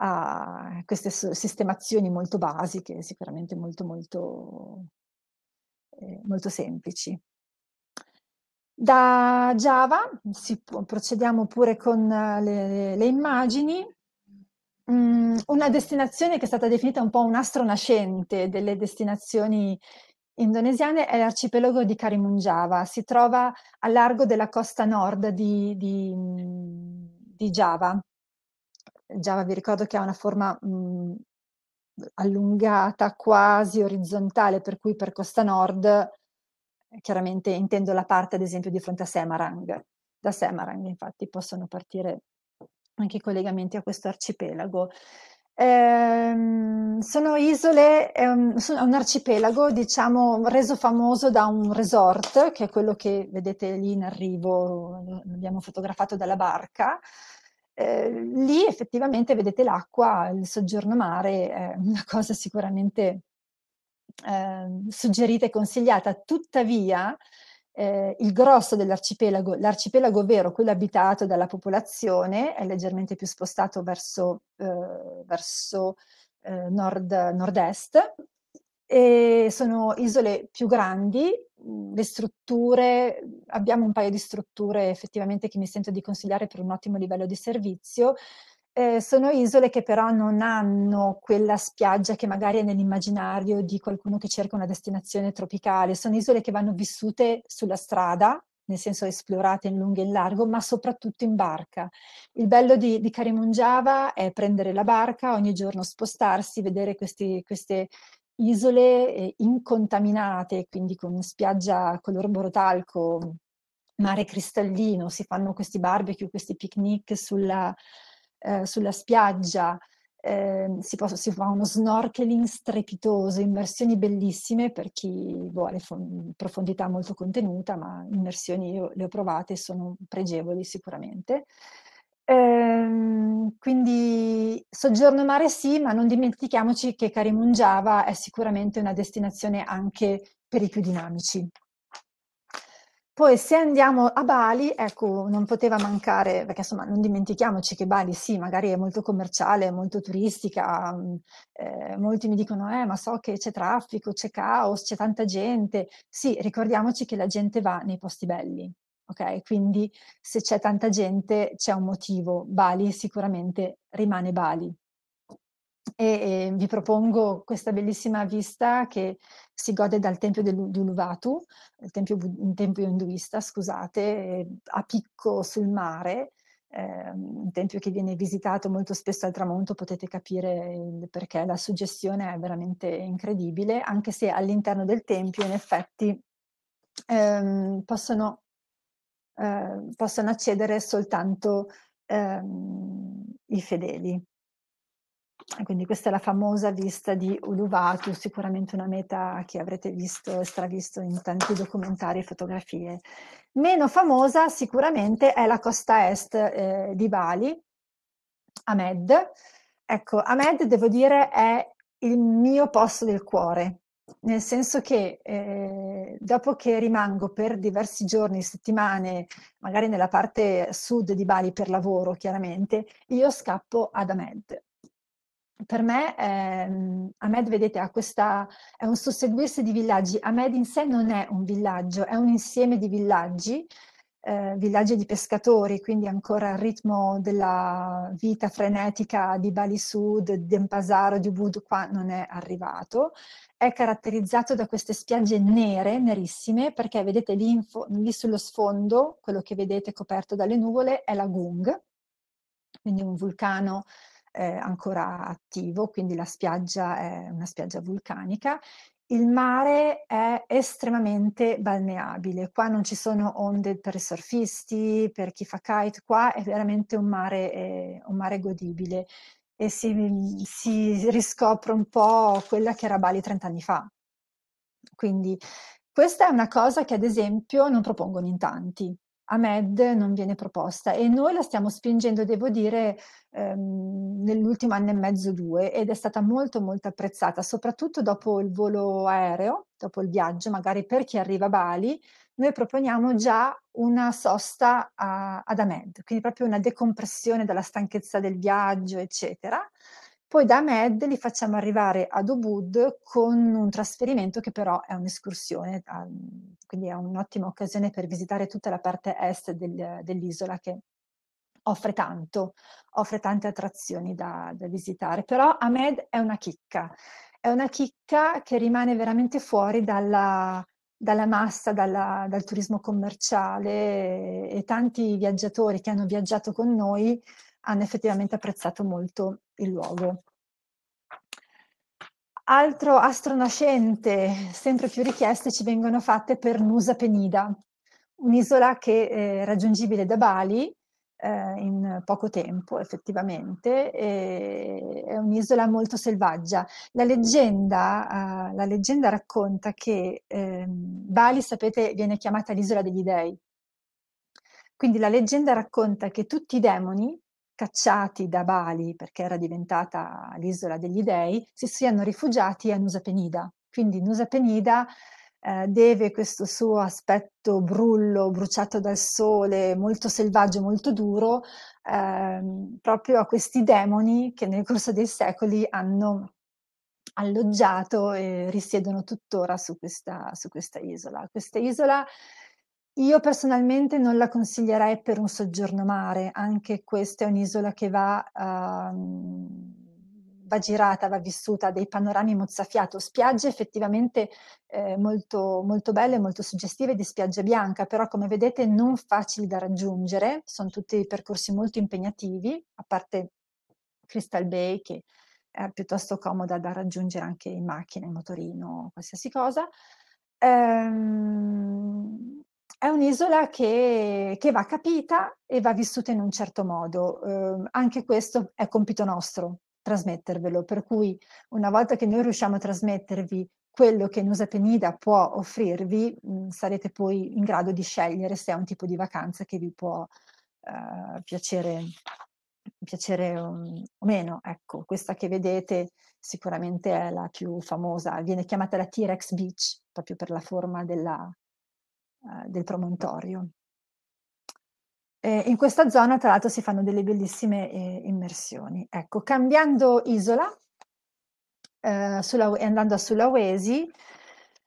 a queste sistemazioni molto basiche, sicuramente molto, molto ehm, molto semplici. Da si può procediamo pure con le le immagini. Mhmm, una destinazione che è stata definita un po' un astro nascente delle destinazioni indonesiane è l'arcipelago di Karimunjawa. Si trova a largo della costa nord di di mhmm, di Giava. Giava vi ricordo che ha una forma, mhmm, allungata, quasi orizzontale, per cui per costa nord, chiaramente intendo la parte ad esempio di fronte a Semarang. Da Semarang infatti possono partire anche i collegamenti a questo arcipelago. Ehm, sono isole è un un arcipelago, diciamo, reso famoso da un resort, che è quello che vedete lì in arrivo, l'abbiamo fotografato dalla barca. Ehm, lì effettivamente vedete l'acqua, il soggiorno mare è una cosa sicuramente, ehm, suggerita e consigliata. Tuttavia, ehm, il grosso dell'arcipelago l'arcipelago vero, quello abitato dalla popolazione, è leggermente più spostato verso uhm, verso, ehm, nord nord-est, e sono isole più grandi, le strutture abbiamo un paio di strutture effettivamente che mi sento di consigliare per un ottimo livello di servizio. Ehm, sono isole che però non hanno quella spiaggia che magari è nell'immaginario di qualcuno che cerca una destinazione tropicale. Sono isole che vanno vissute sulla strada, nel senso esplorate in lungo e in largo, ma soprattutto in barca. Il bello di di Karimunjawa è prendere la barca, ogni giorno spostarsi, vedere questi queste isole, ehm, incontaminate, quindi con spiaggia color borotalco, mare cristallino, si fanno questi barbecue, questi picnic sulla ehm, sulla spiaggia, ehm, si pos si fa uno snorkeling strepitoso, immersioni bellissime per chi vuole fon profondità molto contenuta, ma immersioni io le ho provate e sono pregevoli sicuramente. Ehm, quindi soggiorno mare sì, ma non dimentichiamoci che Karimunjawa è sicuramente una destinazione anche per i più dinamici. Poi se andiamo a Bali, ecco, non poteva mancare perché insomma non dimentichiamoci che Bali sì, magari è molto commerciale, molto turistica, mhmm, ehm, molti mi dicono: "Eh, ma so che c'è traffico, c'è caos, c'è tanta gente". Sì, ricordiamoci che la gente va nei posti belli, okay, quindi se c'è tanta gente c'è un motivo. Bali sicuramente rimane Bali. E, ehm, vi propongo questa bellissima vista che si gode dal tempio dell'U di Uluwatu, il tempio un tempio induista scusate, a picco sul mare, ehm, un tempio che viene visitato molto spesso al tramonto, potete capire il perché, la suggestione è veramente incredibile, anche se all'interno del tempio in effetti, ehm, possono ehm, possono accedere soltanto, ehm, i fedeli. Quindi questa è la famosa vista di Uluwatu, sicuramente una meta che avrete visto e stravisto in tanti documentari e fotografie. Meno famosa sicuramente è la costa est eh, di Bali, Ahmed. Ecco, Ahmed devo dire è il mio posto del cuore, nel senso che eh, dopo che rimango per diversi giorni, settimane, magari nella parte sud di Bali per lavoro, chiaramente, io scappo ad Ahmed per me ehm, Ahmed, vedete, ha questa, è un susseguirsi di villaggi. Ahmed in sé non è un villaggio, è un insieme di villaggi, eh, villaggi di pescatori, quindi ancora il ritmo della vita frenetica di Bali Sud, di Denpasaro, di Ubud qua non è arrivato. È caratterizzato da queste spiagge nere, nerissime, perché vedete lì, lì sullo sfondo, quello che vedete coperto dalle nuvole, è la Gung, quindi un vulcano eh, ancora attivo, quindi la spiaggia è una spiaggia vulcanica. Il mare è estremamente balneabile, qua non ci sono onde per i surfisti, per chi fa kite, qua è veramente un mare, eh, un mare godibile e si, si riscopre un po' quella che era Bali 30 anni fa. Quindi questa è una cosa che ad esempio non propongono in tanti a MED non viene proposta e noi la stiamo spingendo, devo dire, ehm, nell'ultimo anno e mezzo, due, ed è stata molto molto apprezzata, soprattutto dopo il volo aereo, dopo il viaggio, magari per chi arriva a Bali, noi proponiamo già una sosta a, ad Ahmed, quindi proprio una decompressione dalla stanchezza del viaggio, eccetera. Poi da Med li facciamo arrivare ad Ubud con un trasferimento che però è un'escursione, ehm, quindi è un'ottima occasione per visitare tutta la parte est del, dell'isola che offre tanto, offre tante attrazioni da, da visitare. Però Ahmed è una chicca, è una chicca che rimane veramente fuori dalla, dalla massa, dalla, dal turismo commerciale e tanti viaggiatori che hanno viaggiato con noi hanno effettivamente apprezzato molto il luogo. Altro astronascente, sempre più richieste ci vengono fatte per Nusa Penida, un'isola che è raggiungibile da Bali eh, in poco tempo effettivamente, è un'isola molto selvaggia. La leggenda, eh, la leggenda racconta che eh, Bali, sapete, viene chiamata l'isola degli dei. Quindi la leggenda racconta che tutti i demoni cacciati da Bali perché era diventata l'isola degli dei, si siano rifugiati a Nusa Penida. Quindi Nusa Penida eh, deve questo suo aspetto brullo, bruciato dal sole, molto selvaggio, molto duro, eh, proprio a questi demoni che nel corso dei secoli hanno alloggiato e risiedono tuttora su questa, su questa isola. Questa isola io personalmente non la consiglierei per un soggiorno mare, anche questa è un'isola che va, uh, va girata, va vissuta, dei panorami mozzafiato, spiagge effettivamente eh, molto, molto belle, molto suggestive di spiaggia bianca, però come vedete non facili da raggiungere, sono tutti percorsi molto impegnativi, a parte Crystal Bay che è piuttosto comoda da raggiungere anche in macchina, in motorino, qualsiasi cosa. Ehm, è un'isola che, che, va capita e va vissuta in un certo modo. Eh, anche questo è compito nostro, trasmettervelo, per cui una volta che noi riusciamo a trasmettervi quello che Nusa Penida può offrirvi, mh, sarete poi in grado di scegliere se è un tipo di vacanza che vi può eh, piacere, piacere um, o meno. Ecco, questa che vedete sicuramente è la più famosa, viene chiamata la T-Rex Beach, proprio per la forma della, eh, del promontorio. E in questa zona tra l'altro si fanno delle bellissime eh, immersioni. Ecco, cambiando isola eh, andando a Sulawesi,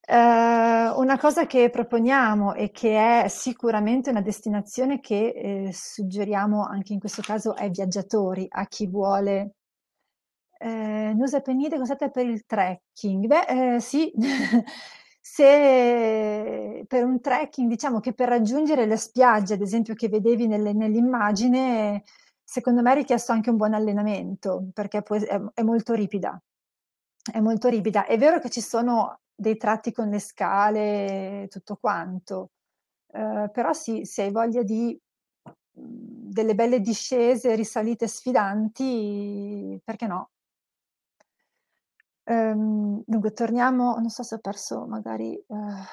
eh, una cosa che proponiamo e che è sicuramente una destinazione che eh, suggeriamo anche in questo caso ai viaggiatori, a chi vuole eh, Nusa Penide, cos'è per il trekking? Beh, eh, sì, se per un trekking, diciamo che per raggiungere le spiagge, ad esempio che vedevi nelle, nell'immagine, secondo me è richiesto anche un buon allenamento, perché è, è molto ripida. È molto ripida. È vero che ci sono dei tratti con le scale, tutto quanto, eh, però sì, se hai voglia di delle belle discese, risalite sfidanti, perché no? Ehm, dunque torniamo non so se ho perso magari, uhm,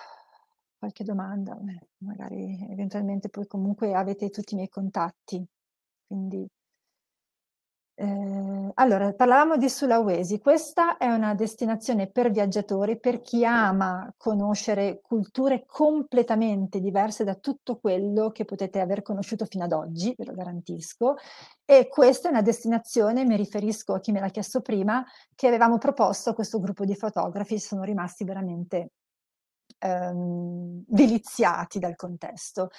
qualche domanda, eh, magari eventualmente poi comunque avete tutti i miei contatti, quindi Ehm, allora parlavamo di Sulawesi. Questa è una destinazione per viaggiatori, per chi ama conoscere culture completamente diverse da tutto quello che potete aver conosciuto fino ad oggi, ve lo garantisco. E questa è una destinazione, mi riferisco a chi me l'ha chiesto prima, che avevamo proposto a questo gruppo di fotografi, sono rimasti veramente ehm, deliziati dal contesto.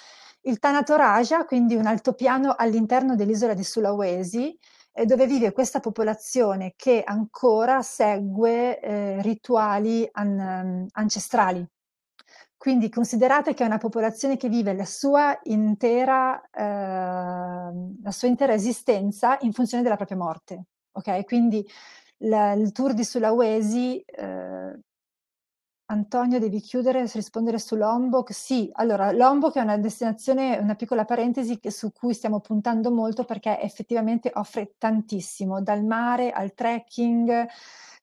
Il Tanato Raja, quindi un altopiano all'interno dell'isola di Sulawesi, eh, dove vive questa popolazione che ancora segue eh, rituali an- ancestrali. Quindi considerate che è una popolazione che vive la sua intera, eh, la sua intera esistenza in funzione della propria morte. Ok? Quindi la, il tour di Sulawesi eh, Antonio devi chiudere, rispondere su Lombok. Sì, allora Lombok è una destinazione, una piccola parentesi su cui stiamo puntando molto perché effettivamente offre tantissimo, dal mare al trekking,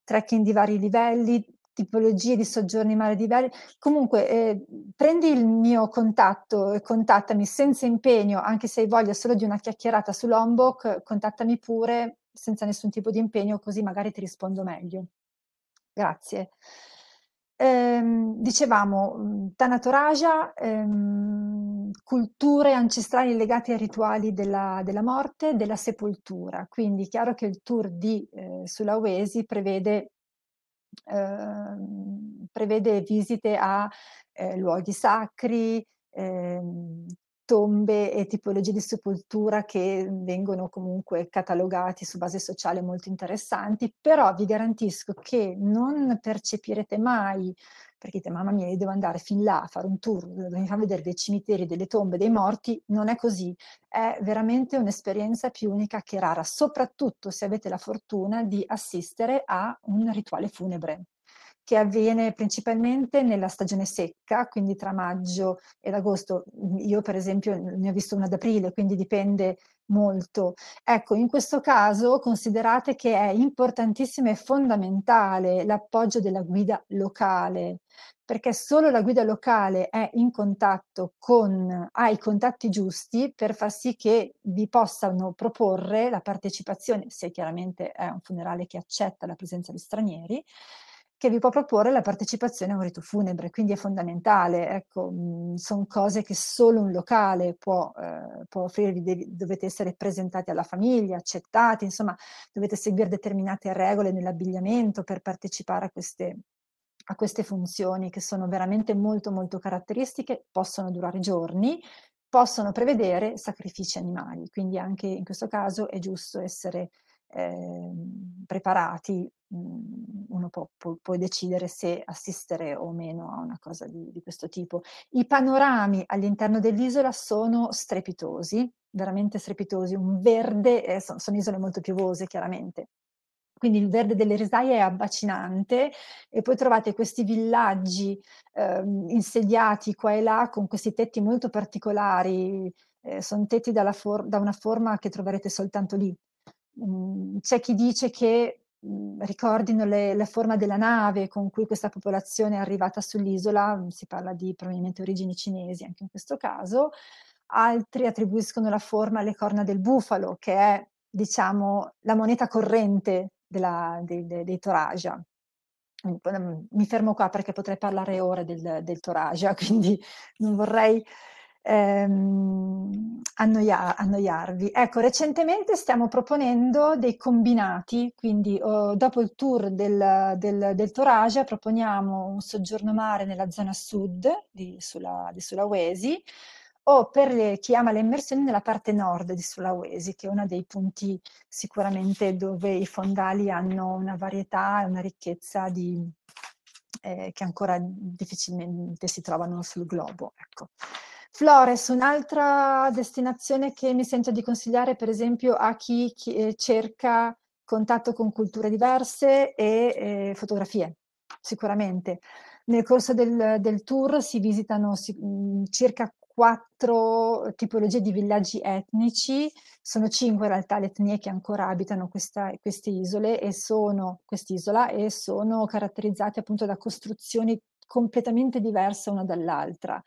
trekking di vari livelli, tipologie di soggiorni mare diversi. Comunque eh, prendi il mio contatto e contattami senza impegno, anche se hai voglia solo di una chiacchierata su Lombok, contattami pure senza nessun tipo di impegno, così magari ti rispondo meglio. Grazie. Ehm, dicevamo, mhmm, Tanatoraja, ehm, culture ancestrali legate ai rituali della della morte, della sepoltura. Quindi chiaro che il tour di, ehm, Sulawesi prevede ehm, prevede visite a, ehm, luoghi sacri, ehm, tombe e tipologie di sepoltura che vengono comunque catalogati su base sociale molto interessanti, però vi garantisco che non percepirete mai perché dite mamma mia io devo andare fin là a fare un tour mi fa vedere dei cimiteri, delle tombe, dei morti, non è così, è veramente un'esperienza più unica che rara, soprattutto se avete la fortuna di assistere a un rituale funebre che avviene principalmente nella stagione secca, quindi tra maggio ed agosto. Io per esempio ne ho visto una ad aprile, quindi dipende molto. Ecco, in questo caso considerate che è importantissimo e fondamentale l'appoggio della guida locale, perché solo la guida locale è in contatto con, ha i contatti giusti per far sì che vi possano proporre la partecipazione, se chiaramente è un funerale che accetta la presenza di stranieri, che vi può proporre la partecipazione a un rito funebre, quindi è fondamentale, ecco, mhmm, son cose che solo un locale può, ehm, può offrirvi, devi dovete essere presentati alla famiglia, accettati, insomma dovete seguire determinate regole nell'abbigliamento per partecipare a queste a queste funzioni che sono veramente molto, molto caratteristiche, possono durare giorni, possono prevedere sacrifici animali, quindi anche in questo caso è giusto essere ehm, preparati, mhmm, uno può, può, può, decidere se assistere o meno a una cosa di, di questo tipo. I panorami all'interno dell'isola sono strepitosi, veramente strepitosi, un verde, eh, sono, sono isole molto piovose chiaramente, quindi il verde delle risaie è abbacinante e poi trovate questi villaggi ehm, insediati qua e là con questi tetti molto particolari, eh, sono tetti for- da una forma che troverete soltanto lì. Mhmm, c'è chi dice che, mhmm, ricordino le la forma della nave con cui questa popolazione è arrivata sull'isola, mhmm, si parla di probabilmente origini cinesi anche in questo caso, altri attribuiscono la forma alle corna del bufalo, che è diciamo la moneta corrente della de de dei Toraja. mi fermo qua perché potrei parlare ore del del Toraja, quindi non vorrei ehm, annoia annoiarvi. Ecco, recentemente stiamo proponendo dei combinati, quindi oh, dopo il tour del, del, del Toraja proponiamo un soggiorno mare nella zona sud di, Sula, di Sulawesi o per le, chi ama le immersioni nella parte nord di Sulawesi, che è uno dei punti sicuramente dove i fondali hanno una varietà e una ricchezza di, eh, che ancora difficilmente si trovano sul globo. Ecco. Flores, un'altra destinazione che mi sento di consigliare per esempio a chi, chi eh, cerca contatto con culture diverse e eh, fotografie, sicuramente. Nel corso del, del tour si visitano si, mh, circa quattro tipologie di villaggi etnici, sono cinque in realtà le etnie che ancora abitano questa, queste isole e sono, quest'isola e sono caratterizzate appunto da costruzioni completamente diverse una dall'altra.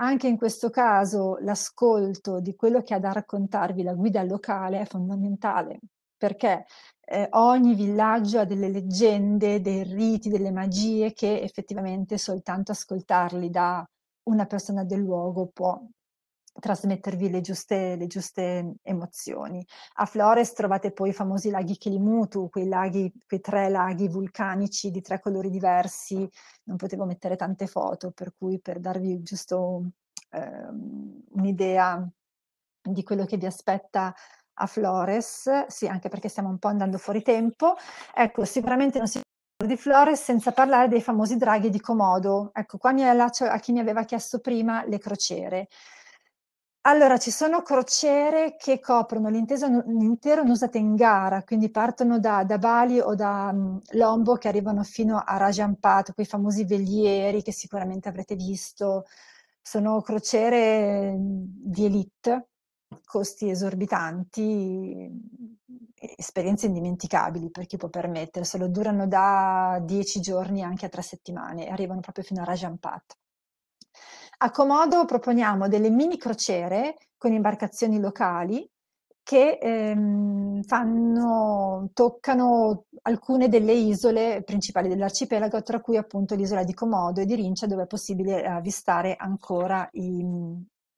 Anche in questo caso l'ascolto di quello che ha da raccontarvi la guida locale è fondamentale, perché eh, ogni villaggio ha delle leggende, dei riti, delle magie che effettivamente soltanto ascoltarli da una persona del luogo può trasmettervi le giuste, le giuste emozioni. A Flores trovate poi i famosi laghi Kilimutu, quei, laghi, quei tre laghi vulcanici di tre colori diversi, non potevo mettere tante foto, per cui per darvi giusto eh, un'idea di quello che vi aspetta a Flores, sì, anche perché stiamo un po' andando fuori tempo. Ecco, sicuramente non si di Flores senza parlare dei famosi draghi di Komodo. Ecco, qua mi allaccio a chi mi aveva chiesto prima le crociere. Allora, ci sono crociere che coprono l'intero Nusa Tenggara, quindi partono da, da Bali o da um, Lombo che arrivano fino a Rajampat, quei famosi velieri che sicuramente avrete visto. Sono crociere di elite, costi esorbitanti, esperienze indimenticabili per chi può permetterselo, durano da dieci giorni anche a tre settimane e arrivano proprio fino a Rajampat. A Comodo proponiamo delle mini crociere con imbarcazioni locali che ehm, fanno, toccano alcune delle isole principali dell'arcipelago, tra cui appunto l'isola di Comodo e di Rincia, dove è possibile avvistare ancora i,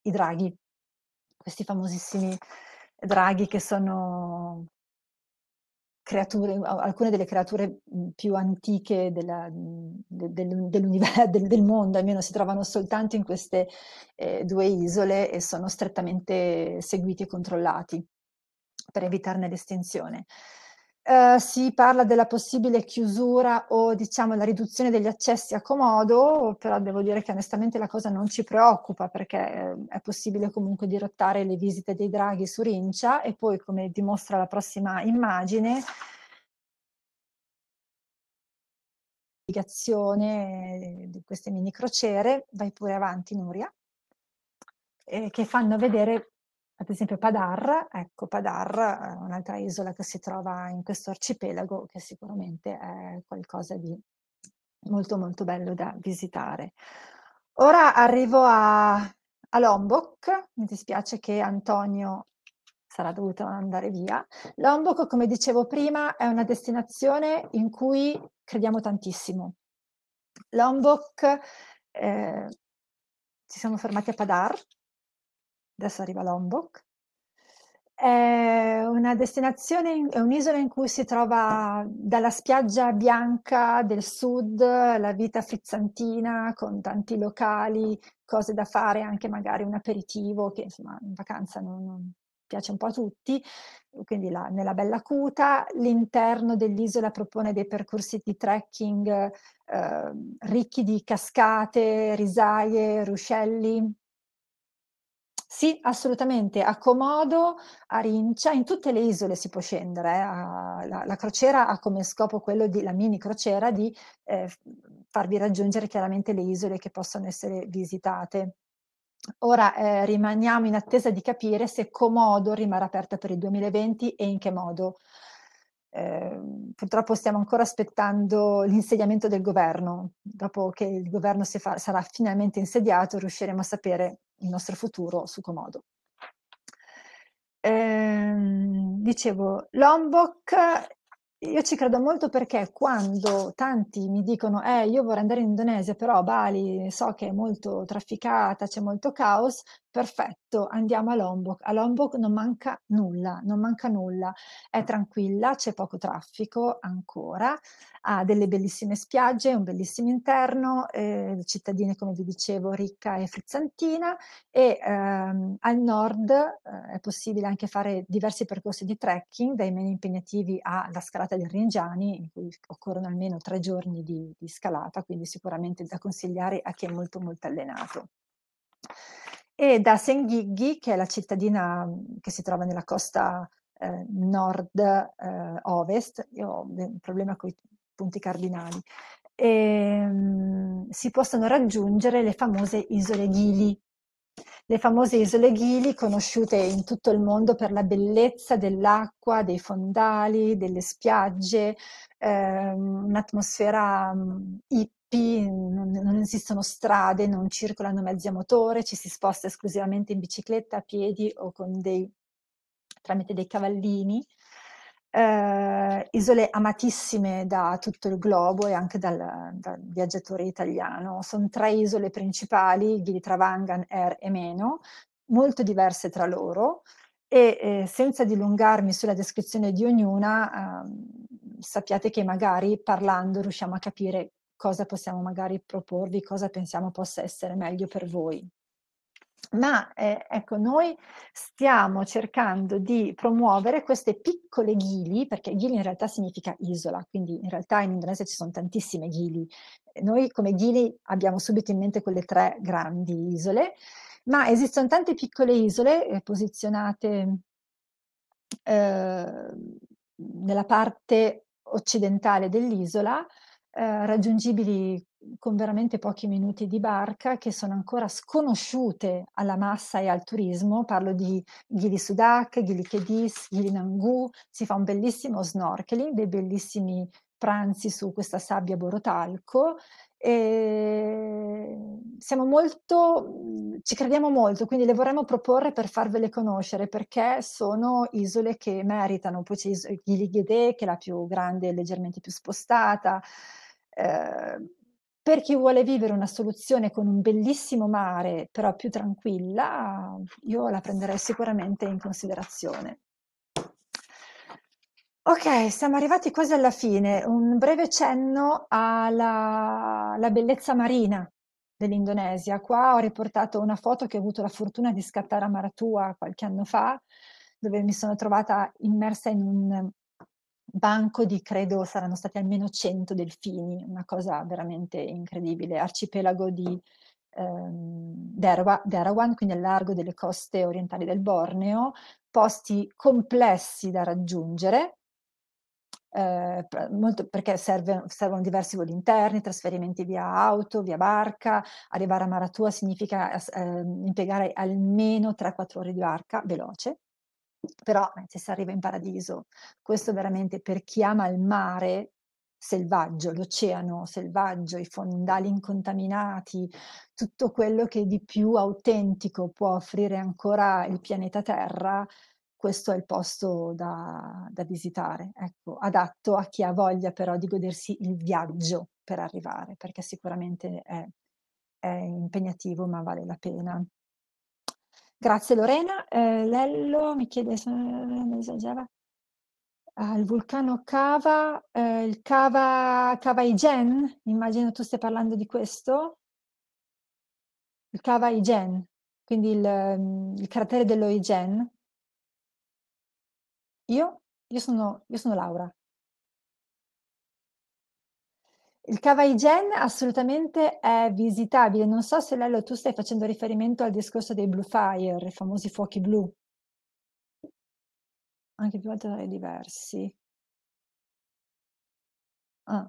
i draghi, questi famosissimi draghi che sono creature, alcune delle creature più antiche della, del, del, del, mondo, almeno si trovano soltanto in queste eh, due isole e sono strettamente seguiti e controllati per evitarne l'estinzione. Uh, si parla della possibile chiusura o diciamo la riduzione degli accessi a Comodo, però devo dire che onestamente la cosa non ci preoccupa perché eh, è possibile comunque dirottare le visite dei draghi su Rincia e poi come dimostra la prossima immagine di queste mini crociere, vai pure avanti Nuria, eh, che fanno vedere ad esempio Padar, ecco Padar un'altra isola che si trova in questo arcipelago che sicuramente è qualcosa di molto molto bello da visitare. Ora arrivo a, a Lombok, mi dispiace che Antonio sarà dovuto andare via. Lombok, come dicevo prima, è una destinazione in cui crediamo tantissimo. Lombok, eh, ci siamo fermati a Padar, adesso arriva Lombok. È una destinazione, è un'isola in cui si trova dalla spiaggia bianca del sud la vita frizzantina con tanti locali, cose da fare, anche magari un aperitivo che insomma in vacanza non, non piace un po' a tutti, quindi la, nella bella cuta. L'interno dell'isola propone dei percorsi di trekking eh, ricchi di cascate, risaie, ruscelli, sì, assolutamente, a Comodo, a Rincia, in tutte le isole si può scendere. Eh. La, la, crociera ha come scopo quello di, la mini crociera, di eh, farvi raggiungere chiaramente le isole che possono essere visitate. Ora eh, rimaniamo in attesa di capire se Comodo rimarrà aperta per il 2020 e in che modo. Eh, purtroppo stiamo ancora aspettando l'insediamento del governo. Dopo che il governo fa, sarà finalmente insediato riusciremo a sapere il nostro futuro su Comodo. Eh, dicevo, Lombok io ci credo molto perché quando tanti mi dicono eh, io vorrei andare in Indonesia, però Bali so che è molto trafficata, c'è molto caos, perfetto, andiamo a Lombok. A Lombok non manca nulla, non manca nulla, è tranquilla, c'è poco traffico ancora, ha delle bellissime spiagge, un bellissimo interno, eh, cittadine come vi dicevo ricca e frizzantina e ehm, al nord eh, è possibile anche fare diversi percorsi di trekking, dai meno impegnativi alla scalata del Ringiani, in cui occorrono almeno tre giorni di, di scalata, quindi sicuramente da consigliare a chi è molto molto allenato e da Senghighi, che è la cittadina che si trova nella costa eh, nord-ovest, eh, io ho un problema con i punti cardinali, e, mh, si possono raggiungere le famose isole Gili. Le famose isole Gili, conosciute in tutto il mondo per la bellezza dell'acqua, dei fondali, delle spiagge, ehm, un'atmosfera um, hippie, non, non, esistono strade, non circolano mezzi a motore, ci si sposta esclusivamente in bicicletta, a piedi o dei, tramite dei cavallini. Eh, isole amatissime da tutto il globo e anche dal, dal viaggiatore italiano. Sono tre isole principali, Gili Travangan, Er e Meno, molto diverse tra loro e eh, senza dilungarmi sulla descrizione di ognuna, eh, sappiate che magari parlando riusciamo a capire cosa possiamo magari proporvi, cosa pensiamo possa essere meglio per voi ma eh, ecco, noi stiamo cercando di promuovere queste piccole ghili, perché ghili in realtà significa isola, quindi in realtà in Indonesia ci sono tantissime ghili. Noi come ghili abbiamo subito in mente quelle tre grandi isole, ma esistono tante piccole isole eh, posizionate eh, nella parte occidentale dell'isola, eh, raggiungibili con veramente pochi minuti di barca che sono ancora sconosciute alla massa e al turismo. Parlo di Gili Sudak, Gili Kedis, Gili Nangu, si fa un bellissimo snorkeling, dei bellissimi pranzi su questa sabbia borotalco e siamo molto, ci crediamo molto, quindi le vorremmo proporre per farvele conoscere perché sono isole che meritano. Poi c'è Gili Ghede, che è la più grande e leggermente più spostata. Eh, per chi vuole vivere una soluzione con un bellissimo mare, però più tranquilla, io la prenderei sicuramente in considerazione. Ok, siamo arrivati quasi alla fine. Un breve cenno alla, bellezza marina dell'Indonesia. Qua ho riportato una foto che ho avuto la fortuna di scattare a Maratua qualche anno fa, dove mi sono trovata immersa in un banco di credo saranno stati almeno 100 delfini, una cosa veramente incredibile, arcipelago di ehm, Derawan, quindi al largo delle coste orientali del Borneo, posti complessi da raggiungere, eh, molto, perché serve, servono diversi voli interni, trasferimenti via auto, via barca, arrivare a Maratua significa eh, impiegare almeno 3-4 ore di barca veloce, però eh, se si arriva in paradiso, questo veramente per chi ama il mare selvaggio, l'oceano selvaggio, i fondali incontaminati, tutto quello che di più autentico può offrire ancora il pianeta Terra, questo è il posto da, da visitare, ecco, adatto a chi ha voglia però di godersi il viaggio per arrivare, perché sicuramente è, è impegnativo ma vale la pena. Grazie Lorena. Eh, Lello mi chiede se non esagera. Ah, il vulcano Cava, eh, il Cava, Cava Igen, immagino tu stia parlando di questo. Il Cava Igen, quindi il, mm, il cratere dello Igen. Io? Io sono, io sono Laura. Il Cavaigen assolutamente è visitabile. Non so se Lello tu stai facendo riferimento al discorso dei Blue Fire, i famosi fuochi blu. Anche più volte diversi. Ah.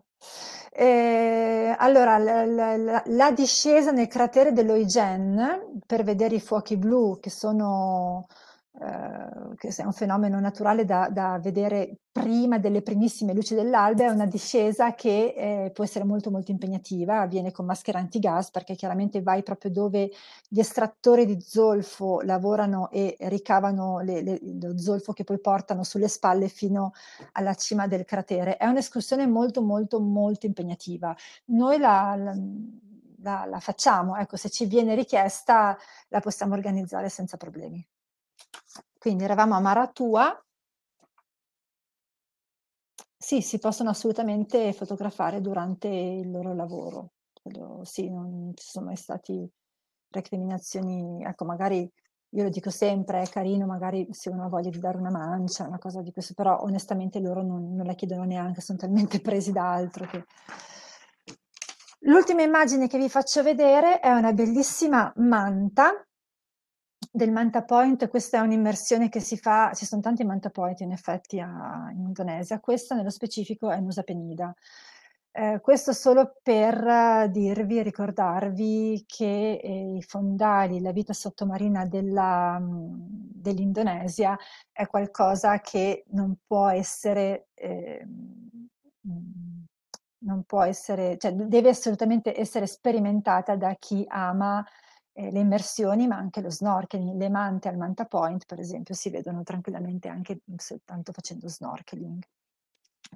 Eh, allora, la, la, la, discesa nel cratere dell'Oigen per vedere i fuochi blu, che sono eh, che è un fenomeno naturale da, da, vedere prima delle primissime luci dell'alba, è una discesa che eh, può essere molto molto impegnativa, avviene con maschera antigas perché chiaramente vai proprio dove gli estrattori di zolfo lavorano e ricavano le, le, lo zolfo che poi portano sulle spalle fino alla cima del cratere. È un'escursione molto molto molto impegnativa. Noi la, la la, la, facciamo, ecco, se ci viene richiesta la possiamo organizzare senza problemi. Quindi eravamo a Maratua. Sì, si possono assolutamente fotografare durante il loro lavoro. Sì, non ci sono mai stati recriminazioni, ecco, magari io lo dico sempre, è carino magari se uno ha voglia di dare una mancia, una cosa di questo, però onestamente loro non, non la chiedono neanche, sono talmente presi da altro che... L'ultima immagine che vi faccio vedere è una bellissima manta del Manta Point, questa è un'immersione che si fa, ci sono tanti Manta Point in effetti a, in Indonesia, questa nello specifico è Nusa Penida. Ehm, questo solo per dirvi e ricordarvi che, ehm, i fondali, la vita sottomarina della mhmm, dell'Indonesia è qualcosa che non può essere, mhmm, non può essere cioè deve assolutamente essere sperimentata da chi ama, ehm, le immersioni, ma anche lo snorkeling. Le mante al Manta Point, per esempio, si vedono tranquillamente anche, soltanto facendo snorkeling.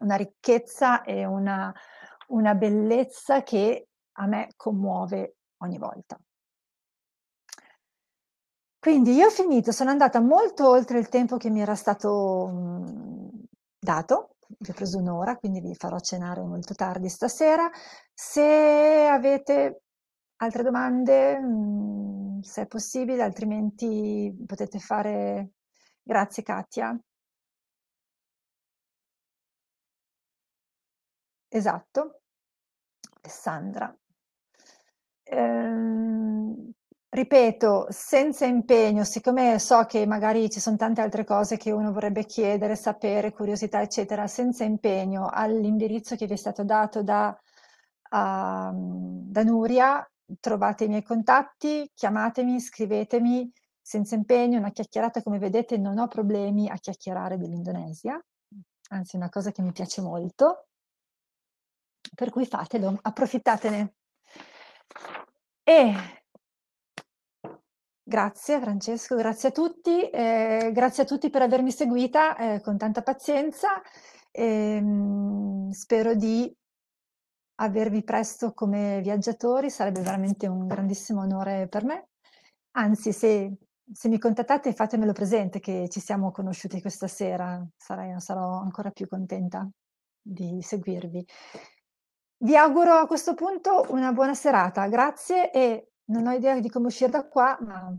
Una ricchezza e una una bellezza che a me commuove ogni volta. Quindi io ho finito, sono andata molto oltre il tempo che mi era stato, mhmm, dato, vi ho preso 1 ora, quindi vi farò cenare molto tardi stasera. Se avete altre domande, mhmm, se è possibile, altrimenti potete fare grazie Katia. Esatto. Alessandra. Ehm, ripeto, senza impegno, siccome so che magari ci son tante altre cose che uno vorrebbe chiedere, sapere, curiosità, eccetera, senza impegno, all'indirizzo che vi è stato dato da uhm, da Nuria, trovate i miei contatti, chiamatemi, scrivetemi, senza impegno, una chiacchierata, come vedete non ho problemi a chiacchierare dell'Indonesia, anzi è una cosa che mi piace molto. Per cui fatelo, approfittatene. E grazie Francesco, grazie a tutti, ehm, grazie a tutti per avermi seguita, ehm, con tanta pazienza, ehm, spero di avervi presto come viaggiatori, sarebbe veramente un grandissimo onore per me. Anzi, se se mi contattate fatemelo presente che ci siamo conosciuti questa sera, sarei sarò ancora più contenta di seguirvi. Vi auguro a questo punto una buona serata. Grazie e non ho idea di come uscir da qua, ma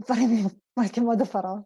faremo qualche modo farò.